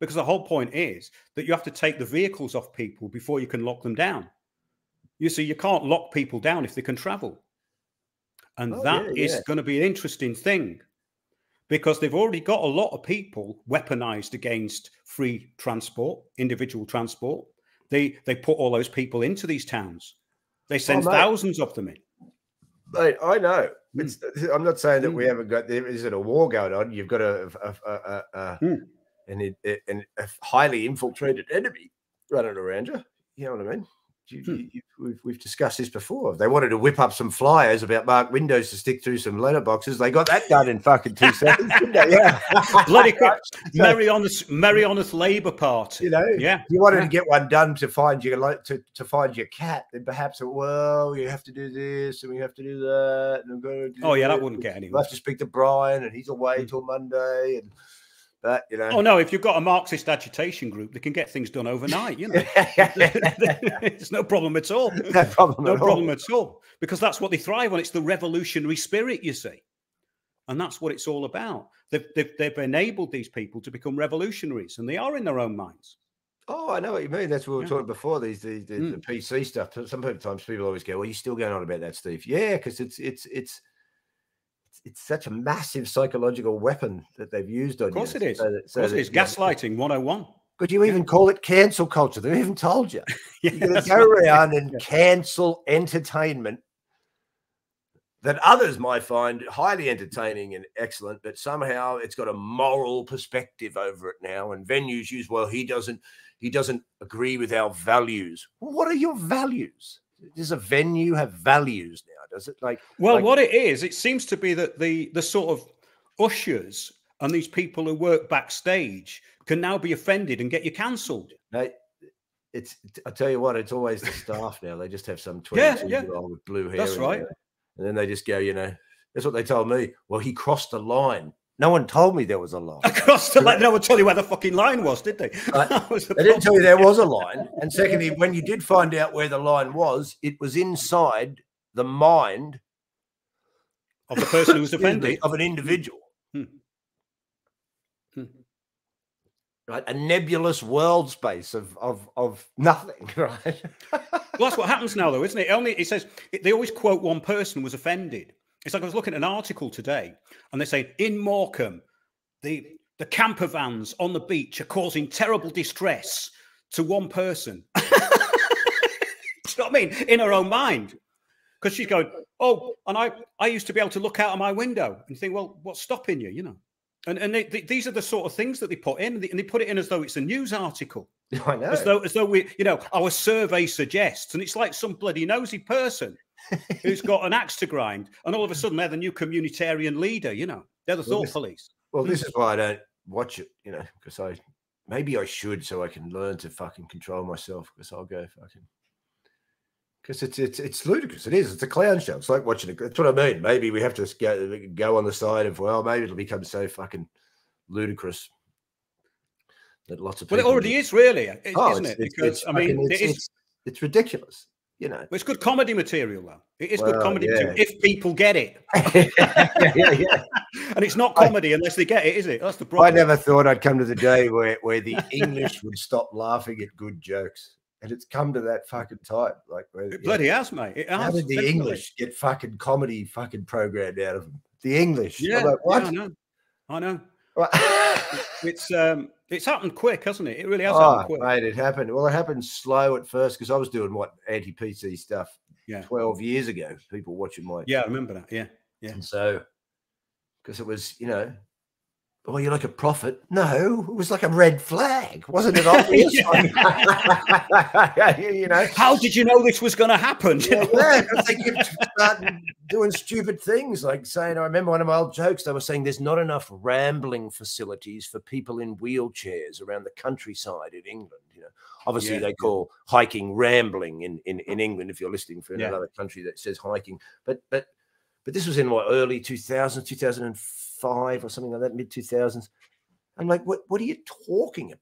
because the whole point is that you have to take the vehicles off people before you can lock them down. You see, you can't lock people down if they can travel. And oh, that yeah, is yeah. going to be an interesting thing because they've already got a lot of people weaponized against free transport, individual transport. They they put all those people into these towns. They oh, send oh, thousands of them in. Mate, I know. Mm. It's, I'm not saying that mm. we hmm. haven't got there isn't a war going on. You've got a, a, a, a mm. an, an, a highly infiltrated enemy running around you. You know what I mean? You, hmm. you, we've, we've discussed this before. They wanted to whip up some flyers about Mark Windows to stick through some letterboxes. They got that done in fucking two seconds, didn't they? Yeah. Bloody crap. Merry honest, Merry honest Labour Party. You know, yeah. you wanted yeah. to get one done to find your to, to find your cat, then perhaps well, you have to do this and we have to do that. And I'm going to do oh yeah, that wouldn't get anywhere. we have to speak to Brian and he's away mm. till Monday and but you know, oh no, if you've got a Marxist agitation group, they can get things done overnight. You know, it's no problem at all. No problem. No at problem all. at all. Because that's what they thrive on. It's the revolutionary spirit. You see. And that's what it's all about. They've, they've, they've enabled these people to become revolutionaries, and they are in their own minds. Oh, I know what you mean. That's what we were yeah. talking before. These the, the, mm. the, PC stuff. Sometimes people always go, "Well, you're still going on about that, Steve." Yeah, because it's it's it's it's such a massive psychological weapon that they've used on you. Of course you. it is. So that, so of course it is. Gaslighting 101. Could you even call it cancel culture? They've even told you. yeah, You're going to go around and cancel entertainment that others might find highly entertaining and excellent, but somehow it's got a moral perspective over it now. And venues use, well, he doesn't, he doesn't agree with our values. Well, what are your values? Does a venue have values now? Does it like? Well, like, what it is, it seems to be that the the sort of ushers and these people who work backstage can now be offended and get you cancelled. No, it's I tell you what, it's always the staff now. They just have some twenty-two yeah, yeah. year old with blue hair. That's right. There, and then they just go, you know, that's what they told me. Well, he crossed the line. No one told me there was a line. Across the line. No one told you where the fucking line was, did they? Right. the they didn't tell you there was a line. And secondly, when you did find out where the line was, it was inside the mind of the person who's offended of an individual. Hmm. Hmm. Right, a nebulous world space of of of nothing. Right. well, that's what happens now, though, isn't it? Only it says they always quote one person was offended. It's like I was looking at an article today, and they say in Morecambe, the the camper vans on the beach are causing terrible distress to one person. Do you know what I mean? In her own mind because she's going, oh, and I, I used to be able to look out of my window and think, well, what's stopping you, you know? And and they, they, these are the sort of things that they put in, and they, and they, put it in as though it's a news article. I know. As though as though we, you know, our survey suggests, and it's like some bloody nosy person who's got an axe to grind, and all of a sudden they're the new communitarian leader. You know, they're the well, thought this, police. Well, hmm. this is why I don't watch it. You know, because I maybe I should so I can learn to fucking control myself. Because I'll go fucking because it's it's it's ludicrous. It is. It's a clown show. It's like watching it. That's what I mean. Maybe we have to go go on the side of well, maybe it'll become so fucking ludicrous that lots of people. Well, it already is, really, oh, isn't it? because I mean, it's, it's, it's ridiculous. You know, it's good comedy material, though. It is well, good comedy yeah. if people get it. yeah, yeah, and it's not comedy I, unless they get it, is it? That's the problem. I never thought I'd come to the day where where the English would stop laughing at good jokes and it's come to that fucking type. Like, bloody has, mate. It how did the. English get fucking comedy fucking programmed out of them? The English, yeah, like, what? Yeah, I know, I know. it's um, it's happened quick, hasn't it? It really has oh, happened quick. Mate, it happened. Well, it happened slow at first because I was doing what anti PC stuff. Yeah. twelve years ago. People watching my yeah, I remember that. Yeah, yeah. And so because it was, you know, oh, you're like a prophet. No, it was like a red flag, wasn't it? Obvious. you know, how did you know this was going to happen? Yeah, yeah, they kept doing stupid things, like saying. I remember one of my old jokes. They were saying there's not enough rambling facilities for people in wheelchairs around the countryside in England. You know, obviously yeah, they call hiking rambling in, in in England. If you're listening for another country that says hiking, but but but this was in what early 2000s, 2004 Oh five or something like that, mid two thousands. I'm like, what? What are you talking about?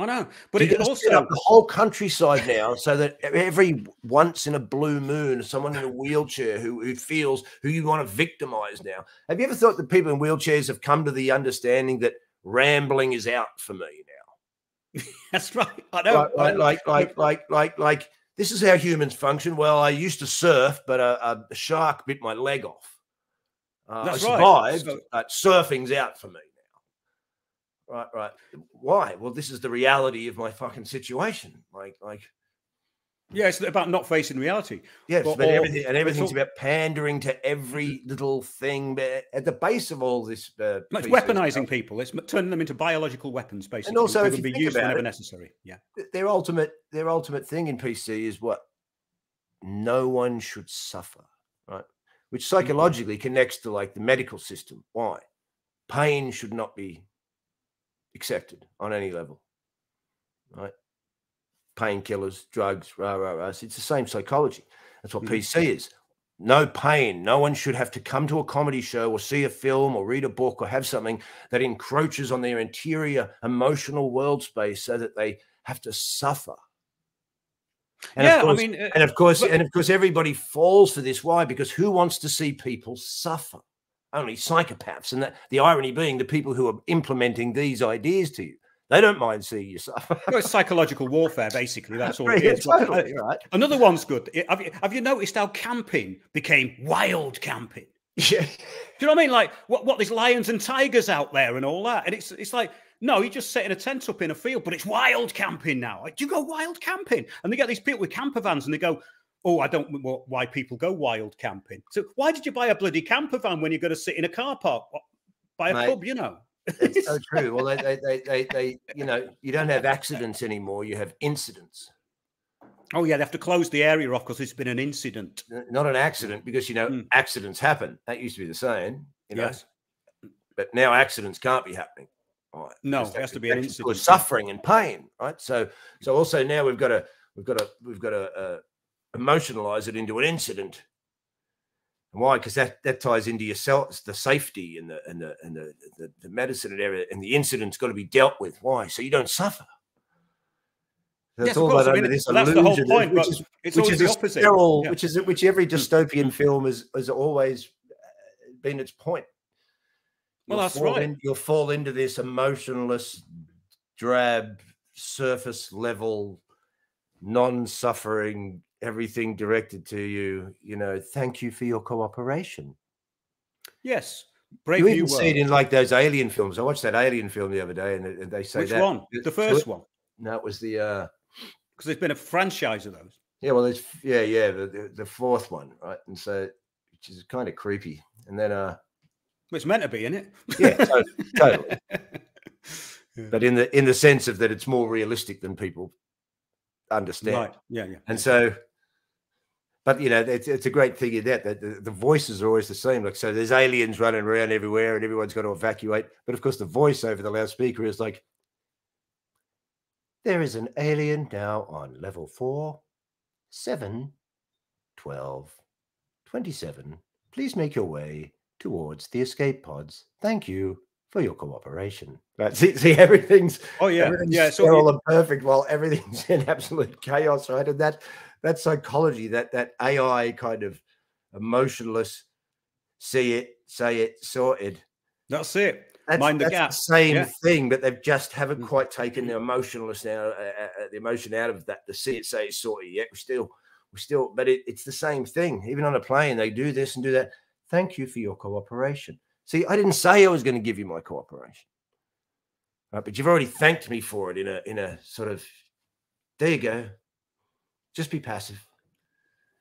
I know, but it also up the whole countryside now, so that every once in a blue moon, someone in a wheelchair who, who feels who you want to victimize now. Have you ever thought that people in wheelchairs have come to the understanding that rambling is out for me now? That's right. I know. Like, like, like, like, like, like, this is how humans function. Well, I used to surf, but a, a shark bit my leg off. Uh, That's I survived. Right. Uh, surfing's out for me now. Right, right. Why? Well, this is the reality of my fucking situation. Like, like. Yeah, it's about not facing reality. Yes, but, but everything and everything's about pandering to every little thing. But at the base of all this, uh, no, it's weaponizing people. It's turning them into biological weapons, basically. And also, if you be used whenever it, necessary. Yeah, their ultimate, their ultimate thing in PC is what no one should suffer. Which mm-hmm. psychologically connects to like the medical system. Why? Pain should not be accepted on any level, right? Painkillers, drugs, rah, rah, rah. It's the same psychology. That's what mm-hmm. PC is. No pain. No one should have to come to a comedy show or see a film or read a book or have something that encroaches on their interior emotional world space so that they have to suffer and yeah, course, I mean, uh, and of course, but, and of course, everybody falls for this. Why? Because who wants to see people suffer? only psychopaths. And that, the irony being the people who are implementing these ideas to you, they don't mind seeing you suffer. Well, it's psychological warfare, basically. That's all it is. Totally, uh, right. Another one's good. Have you, have you noticed how camping became wild camping? Yeah. Do you know what I mean? Like what, what there's lions and tigers out there and all that. And it's it's like, no, you're just setting a tent up in a field, but it's wild camping now. Like, do you go wild camping? And they get these people with camper vans and they go, Oh, I don't know why people go wild camping. So why did you buy a bloody camper van when you're going to sit in a car park by a Mate, pub, you know? It's so true. Well, they, they, they, they, they, you know, you don't have accidents anymore. You have incidents. Oh yeah, they have to close the area off because there's been an incident. Not an accident because you know Mm. accidents happen. That used to be the saying. You know, Yes. but now accidents can't be happening. Right? No, it has to be an incident, suffering and pain, right? So, so also now we've got to we've got to we've got to uh, emotionalize it into an incident. And Why? Because that that ties into yourself, the safety and the and the and the, the, the medicine and area, and the incident's got to be dealt with. Why? So you don't suffer. That's Yes, all course. that I mean, this that's the whole illusion, point, which is It's which is the opposite. sterile, Yeah. which is which every dystopian film has has always uh, been its point. Well, You'll that's right. in- you'll fall into this emotionless, drab, surface level, non-suffering, everything directed to you. You know, thank you for your cooperation. Yes. Brave You even see it in like those alien films. I watched that alien film the other day, and they- they say Which that one? The first one. No, it was the. uh Because there's been a franchise of those. Yeah, well, there's yeah, yeah, the, the the fourth one, right? And so, which is kind of creepy. And then, uh, It's meant to be, isn't it? yeah, to- totally. Yeah. But in the in the sense of that, it's more realistic than people understand. Right. Yeah, yeah. And so, but you know, it's, it's a great thing in that that the, the voices are always the same. Like, so there's aliens running around everywhere, and everyone's got to evacuate. But of course, the voice over the loudspeaker is like, "There is an alien now on level four, seven, twelve, twenty-seven. Please make your way towards the escape pods. Thank you for your cooperation." Right? See, see everything's Oh, yeah. everything's Yeah. So all and perfect while everything's in absolute chaos, right? And that that psychology, that that AI kind of emotionless, see it, say it, sorted. that's it. That's, Mind the that's gap. same Yeah. thing, but they've just haven't Mm. quite taken the emotionless now, uh, uh, uh, the emotion out of that. The see it, say it, sorted. Yet we still, we still, but it, it's the same thing. Even on a plane, they do this and do that. Thank you for your cooperation. See, I didn't say I was going to give you my cooperation. Right, but you've already thanked me for it in a in a sort of there you go. Just be passive.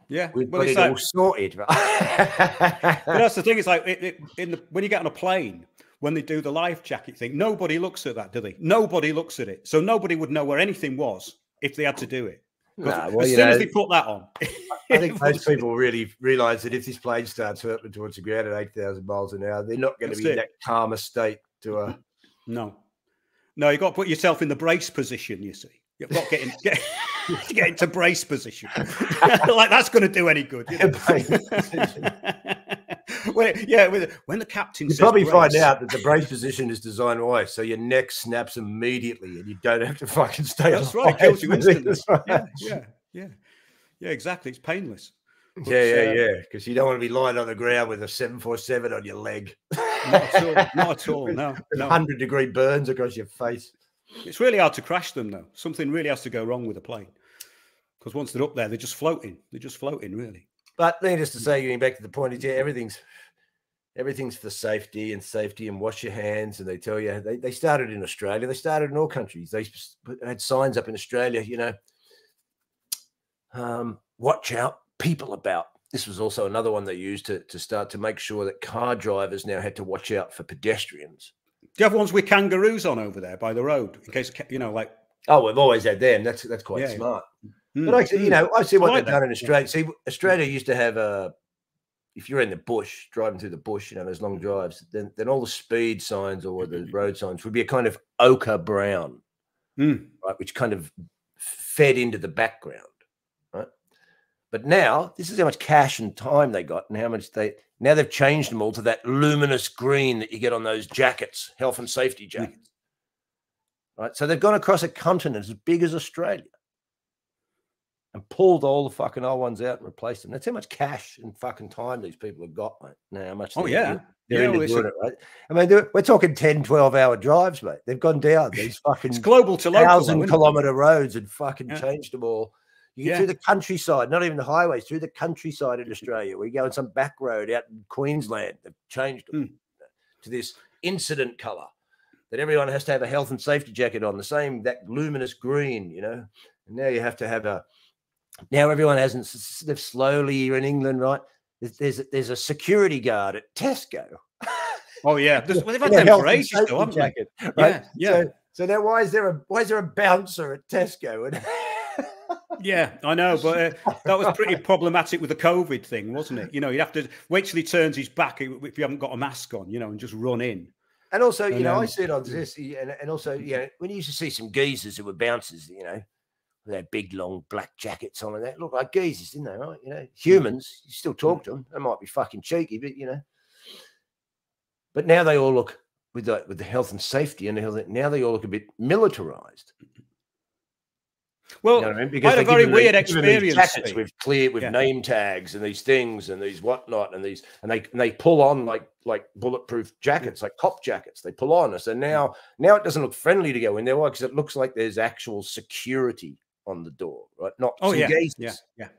Yeah. We've Well, got it's it like, all sorted. but that's the thing. It's like it, it, in the, when you get on a plane, when they do the life jacket thing, nobody looks at that, do they? Nobody looks at it. So nobody would know where anything was if they had to do it. Nah, well, as soon know, as they put that on, I think most people really realize that if this plane starts hurtling towards the ground at 8,000 miles an hour, they're not going to be in it. that calmer state to uh, No, no, you got to put yourself in the brace position. You see, you've got to get, in, get, get into brace position. like that's going to do any good. You know? Brace when, yeah, when, the captain You says probably find out that the brace position is designed why, so your neck snaps immediately and you don't have to fucking stay That's alive right, kills you instantly. that's right. Yeah, yeah, yeah, yeah. Exactly. It's painless. But, yeah, yeah, uh, yeah. Because you don't want to be lying on the ground with a 747 on your leg. Not at all. Not at all. No, no. 100 degree burns across your face. It's really hard to crash them, though. Something really has to go wrong with a plane because once they're up there, they're just floating. They're just floating, really. But needless to say, getting back to the point is, yeah, everything's everything's for safety and safety and wash your hands. And they tell you they, they started in Australia. They started in all countries. They had signs up in Australia, you know, um, watch out, people about. This was also another one they used to, to start to make sure that car drivers now had to watch out for pedestrians. Do you have ones with kangaroos on over there by the road in case, you know, like. Oh, we've always had them. That's that's quite Yeah, smart. Mm, But actually, you mm. know, I see what like they've done in. Australia. See, Australia used to have a. If you're in the bush, driving through the bush, you know those long drives, then then all the speed signs or the road signs would be a kind of ochre brown, Mm. right, which kind of fed into the background, right. But now this is how much cash and time they got, and how much they now they've changed them all to that luminous green that you get on those jackets, health and safety jackets, right. So they've gone across a continent as big as Australia. And pulled all the fucking old ones out and replaced them. That's how much cash and fucking time these people have got, mate. Now, how much Oh, yeah. they're Yeah, into well, doing it, right? I mean, we're talking 10, 12 hour drives, mate. They've gone down these fucking It's global to local. thousand isn't it? kilometer roads and fucking Yeah. changed them all. You get Yeah. through the countryside, not even the highways, through the countryside in Australia. We go on some back road out in Queensland. They've changed them Hmm. to this incident color that everyone has to have a health and safety jacket on, the same that luminous green, you know. And now you have to have a. Now everyone hasn't. They've slowly here in England, right? There's there's a, security guard at Tesco. Oh yeah, There's- well, they've had them for ages, though, haven't they? right? Yeah, yeah, So, so now why is there a why is there a bouncer at Tesco? And yeah. I know, but uh, that was pretty problematic with the COVID thing, wasn't it? You know, you have to wait till he turns his back if you haven't got a mask on, you know, and just run in. And also, you And, know, I see it on this, and, and also, you know, when you used to see some geezers who were bouncers, you know, with their big long black jackets on and that look like geezers, didn't they? Right? You know, mm-hmm. humans, you still talk to mm-hmm. them. They might be fucking cheeky, but you know. But now they all look with the with the health and safety, and the health, now they all look a bit militarized. Well, You know what I mean? I had a very weird these experience, Jackets with clear with Yeah. name tags and these things and these whatnot and these and they and they pull on like like bulletproof mm-hmm. jackets, like cop jackets. They pull on. So now now it doesn't look friendly to go in there Why? because it looks like there's actual security on the door, right? Not Oh yeah, yeah, yeah.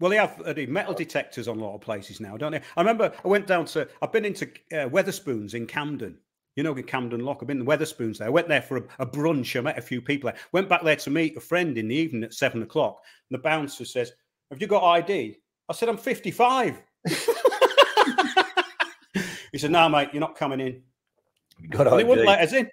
Well, they have uh, the metal detectors on a lot of places now, don't they? I remember I went down to. I've been into uh, Wetherspoons in Camden. You know, in Camden Lock. I've been to Wetherspoons there. I went there for a, a brunch. I met a few people. there. Went back there to meet a friend in the evening at seven o'clock. And the bouncer says, "Have you got ID?" I said, "I'm 55." he said, "No, mate, you're not coming in." Got they ID. wouldn't let us in.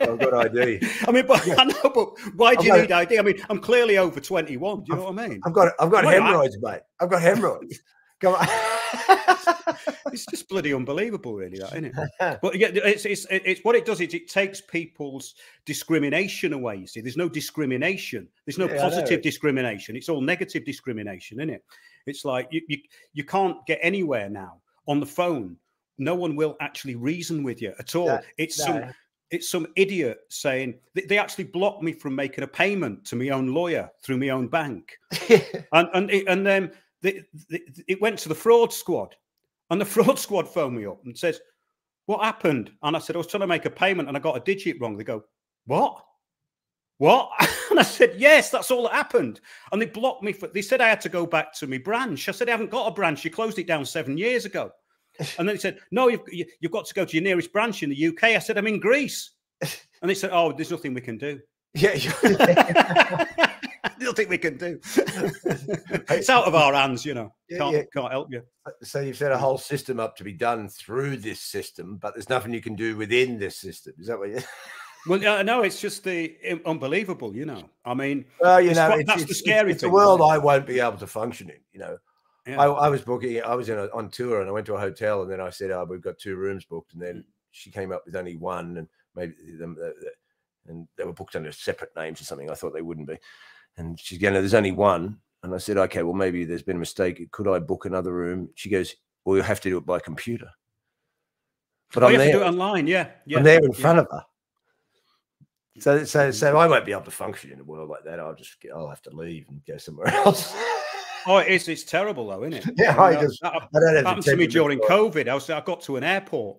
I've got ID. I mean, but I know, but why do I've you need ID? I mean, I'm clearly over 21. Do you know what I mean? I've got I've got I- hemorrhoids, mate. I've got hemorrhoids. Come on. it's just bloody unbelievable, really, that isn't it? But yeah, it's, it's it's what it does is it takes people's discrimination away. You see, there's no discrimination. There's no Yeah, positive discrimination. It's all negative discrimination, isn't it? It's like you, you you can't get anywhere now on the phone. No one will actually reason with you at all. It's some it's some idiot saying they, they actually blocked me from making a payment to my own lawyer through my own bank and and it, and then the, the, it went to the fraud squad, and the fraud squad phoned me up and says, "What happened?" And I said, "I was trying to make a payment and I got a digit wrong." They go, "What? What?" And I said, "Yes, that's all that happened." And they blocked me for. They said I had to go back to my branch. I said, "I haven't got a branch. You closed it down seven years ago." And then he said, "No, you've you- you've got to go to your nearest branch in the UK." I said, "I'm in Greece," and they said, "Oh, there's nothing we can do." yeah, Nothing we can do. it's out of our hands, you know. Yeah, Can't yeah. can't help you. so you've set a whole system up to be done through this system, but there's nothing you can do within this system. Is that what you? Well, yeah, no, it's just the unbelievable, you know. I mean, Well, you It's know, quite- it's, that's the scary it's thing, a world? I won't be able to function in. You know, yeah. I, I was booking. I was in a, on tour, and I went to a hotel, and then I said, "Oh, we've got two rooms booked," and Mm. then she came up with only one, and maybe them, and they were booked under separate names or something. I thought they wouldn't be, and she's going, "There's only one," and I said, "Okay, well, maybe there's been a mistake. Could I book another room?" She goes, "Well, you'll have to do it by computer." But oh, I'm you have to there. do it online, yeah. yeah I'm there in yeah. front of her. So, so, so I won't be able to function in a world like that. I'll just, get, I'll have to leave and go somewhere else. Oh, it is. It's terrible, though, isn't it? Yeah, I I mean, just- that I don't have the happened to me during for it. COVID. I was, I got to an airport,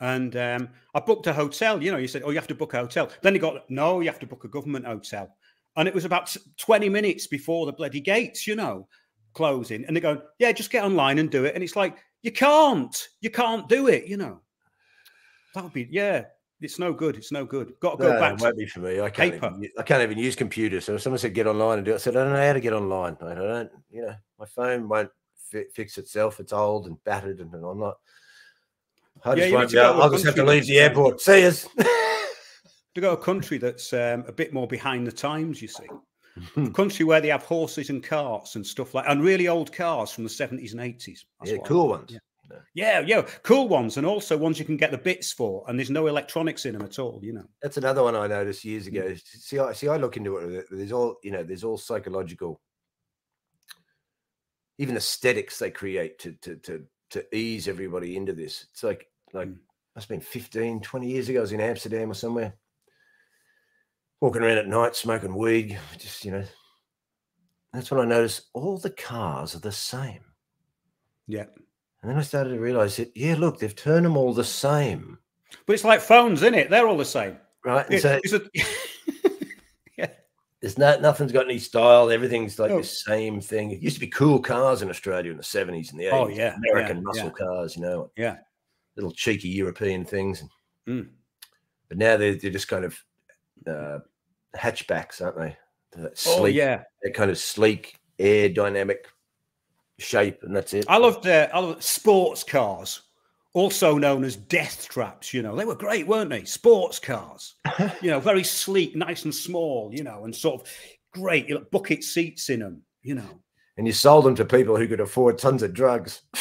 and um, I booked a hotel. You know, you said, "Oh, you have to book a hotel." Then you got, "No, you have to book a government hotel," and it was about twenty minutes before the bloody gates. You know, closing, and they're going, "Yeah, just get online and do it." And it's like, you can't, you can't do it. You know, that would be, yeah. It's no good. It's no good. Got to go No, back. it won't be for me. I can't. paper. Even, I can't even use computers. So if someone said get online and do it, I said I don't know how to get online. I don't. You know, my phone won't fi- fix itself. It's old and battered, and, and I'm not. I just you won't be able, a I'll just have to leave the airport. See us. to go to a country that's um, a bit more behind the times, you see. a Hmm. country where they have horses and carts and stuff like and really old cars from the 70s and 80s. That's yeah, what I cool ones. Yeah. Yeah, yeah, cool ones, and also ones you can get the bits for, and there's no electronics in them at all. You know. That's another one I noticed years Hmm. ago. See, I see. I look into it. There's all you know. There's all psychological, even aesthetics they create to to to to ease everybody into this. It's like like Mm. must have been 15, 20 years ago. I was in Amsterdam or somewhere, walking around at night smoking weed. Just you know, That's when I noticed all the cars are the same. Yeah. And then I started to realize that, yeah, look, they've turned them all the same. But it's like phones, isn't it? They're all the same. Right. And so it's a- yeah. there's not nothing's got any style. Everything's like No. the same thing. It used to be cool cars in Australia in the 70s and the 80s. Oh, yeah, American yeah, muscle yeah. cars, you know, Yeah. little cheeky European things. Mm. But now they're, they're just kind of uh, hatchbacks, aren't they? Oh, sleek, yeah. that kind of sleek, aerodynamic shape, and that's it. I loved uh, I loved sports cars, also known as death traps. You know, they were great, weren't they? Sports cars. you know, very sleek, nice and small. You know, and sort of great you know, bucket seats in them. You know. and you sold them to people who could afford tons of drugs.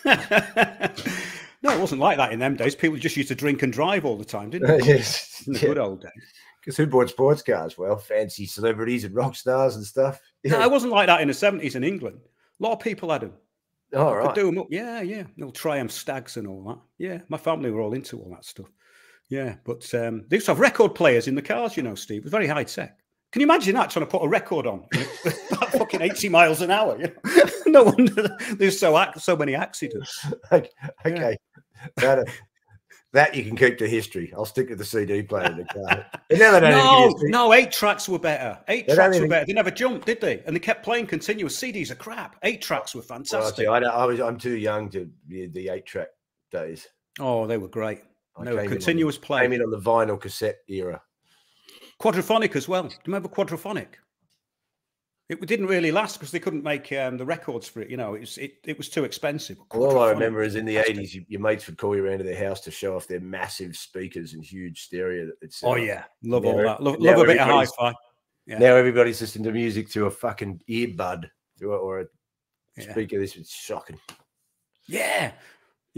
no, it wasn't like that in them days. People just used to drink and drive all the time, didn't they? yes. In the good old days. Because who bought sports cars? Well, fancy celebrities and rock stars and stuff. No, it wasn't like that in the seventies in England. A lot of people had them. All Could right. do 'em up. Yeah, yeah. Little Triumph stags and all that. Yeah, my family were all into all that stuff. Yeah, but um, they used to have record players in the cars, you know, Steve. It was very high tech. Can you imagine that trying to put a record on about fucking 80 miles an hour? You know? no wonder there's so so many accidents. okay. That, uh, that you can keep to history. I'll stick to the CD player in the car. No, give you a no, eight tracks were better. Eight They tracks were even- better. They never jumped, did they? And they kept playing continuous. CDs are crap. Eight tracks were Well, I, fantastic. tell I, I, was, I'm too young to the eight track days. oh, they were great. I They were on continuous play. Came in on the vinyl cassette era. Quadraphonic as well. Do you remember Quadraphonic? It didn't really last because they couldn't make um, the records for it. You know, it was it, it was too expensive. All I remember is in the 80s, you, your mates would call you around to their house to show off their massive speakers and huge stereo. That they'd set Oh up. yeah, love Now all that. Love, love a bit of hi-fi. Yeah. Now everybody's listening to music to a fucking earbud a, or a Yeah. speaker. This is shocking. Yeah,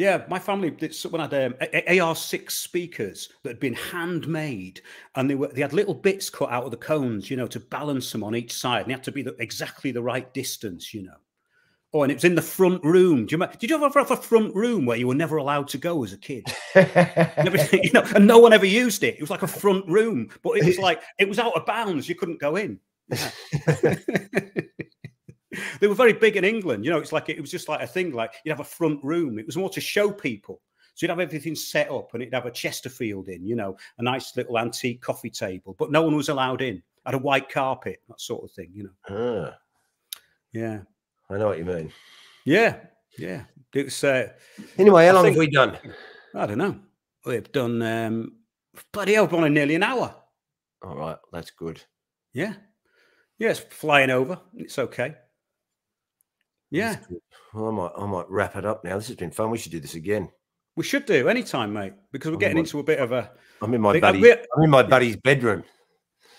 yeah. My family someone had um, A- A- AR6 speakers that had been handmade, and they were they had little bits cut out of the cones, you know, to balance them on each side. And they had to be the, exactly the right distance, you know. Oh, and it was in the front room. Do you remember? Did you ever have a front room where you were never allowed to go as a kid? You know, and no one ever used it. It was like a front room, but it was like it was out of bounds. You couldn't go in. Yeah. they were very big in England. You know, it's like it was just like a thing. Like you'd have a front room. It was more to show people. So you'd have everything set up, and it'd have a Chesterfield in. You know, a nice little antique coffee table, but no one was allowed in. Had a white carpet, that sort of thing. You know. Ah, Yeah, I know what you mean. yeah, yeah. It was. Uh, Anyway, how I long think- have we done? I don't know. We've done. Um, bloody hell, on nearly an hour. All right, that's good. Yeah. Yeah, it's flying over. It's okay. Yeah, Well, I might, I might wrap it up now. This has been fun. We should do this again. we should do anytime, mate, because we're Oh, getting my- into a bit of a. I'm in my uh, buddy. I'm in my buddy's bedroom.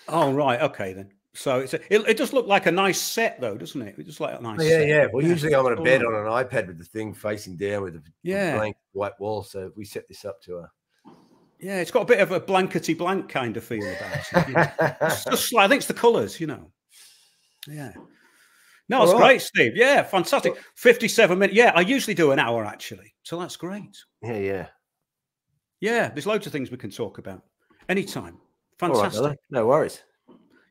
Oh, right. Okay, then. So it's a, it, it does look like a nice set, though, doesn't it? It just like a nice Oh, yeah, set. yeah. Well, usually I'm on a bed on an iPad with the thing facing down with a Yeah. blank white wall. So we set this up to a. Yeah, it's got a bit of a blankety blank kind of feel about it. you know. It's just like, I think it's the colours, you know. Yeah. No, it's right. great, Steve. Yeah, fantastic. 57 minutes. Yeah, I usually do an hour, actually. So that's great. yeah, yeah. Yeah, there's loads of things we can talk about anytime. Fantastic. no worries.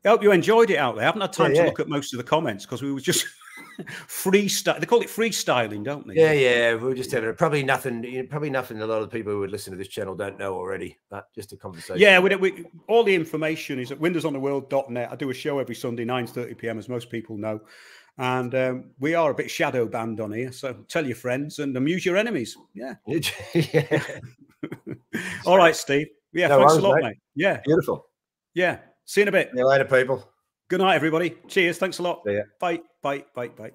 I hope you enjoyed it out there. I haven't had time Yeah, to yeah. look at most of the comments because we were just freestyle. They call it freestyling, don't they? Yeah, yeah. We were just having probably nothing. you know, Probably nothing. A lot of the people who would listen to this channel don't know already. But just a conversation. Yeah, we, we, all the information is at windowsontheworld.net. I do a show every Sunday, 9.30 p.m., as most people know. And um, we are a bit shadow banned on here. So tell your friends and amuse your enemies. Yeah. yeah. All right, Steve. Yeah, No thanks a lot, mate. mate. Yeah, Beautiful. yeah. See you in a bit. See you later, people. Good night, everybody. Cheers. Thanks a lot. See ya. Bye, bye, bye, bye.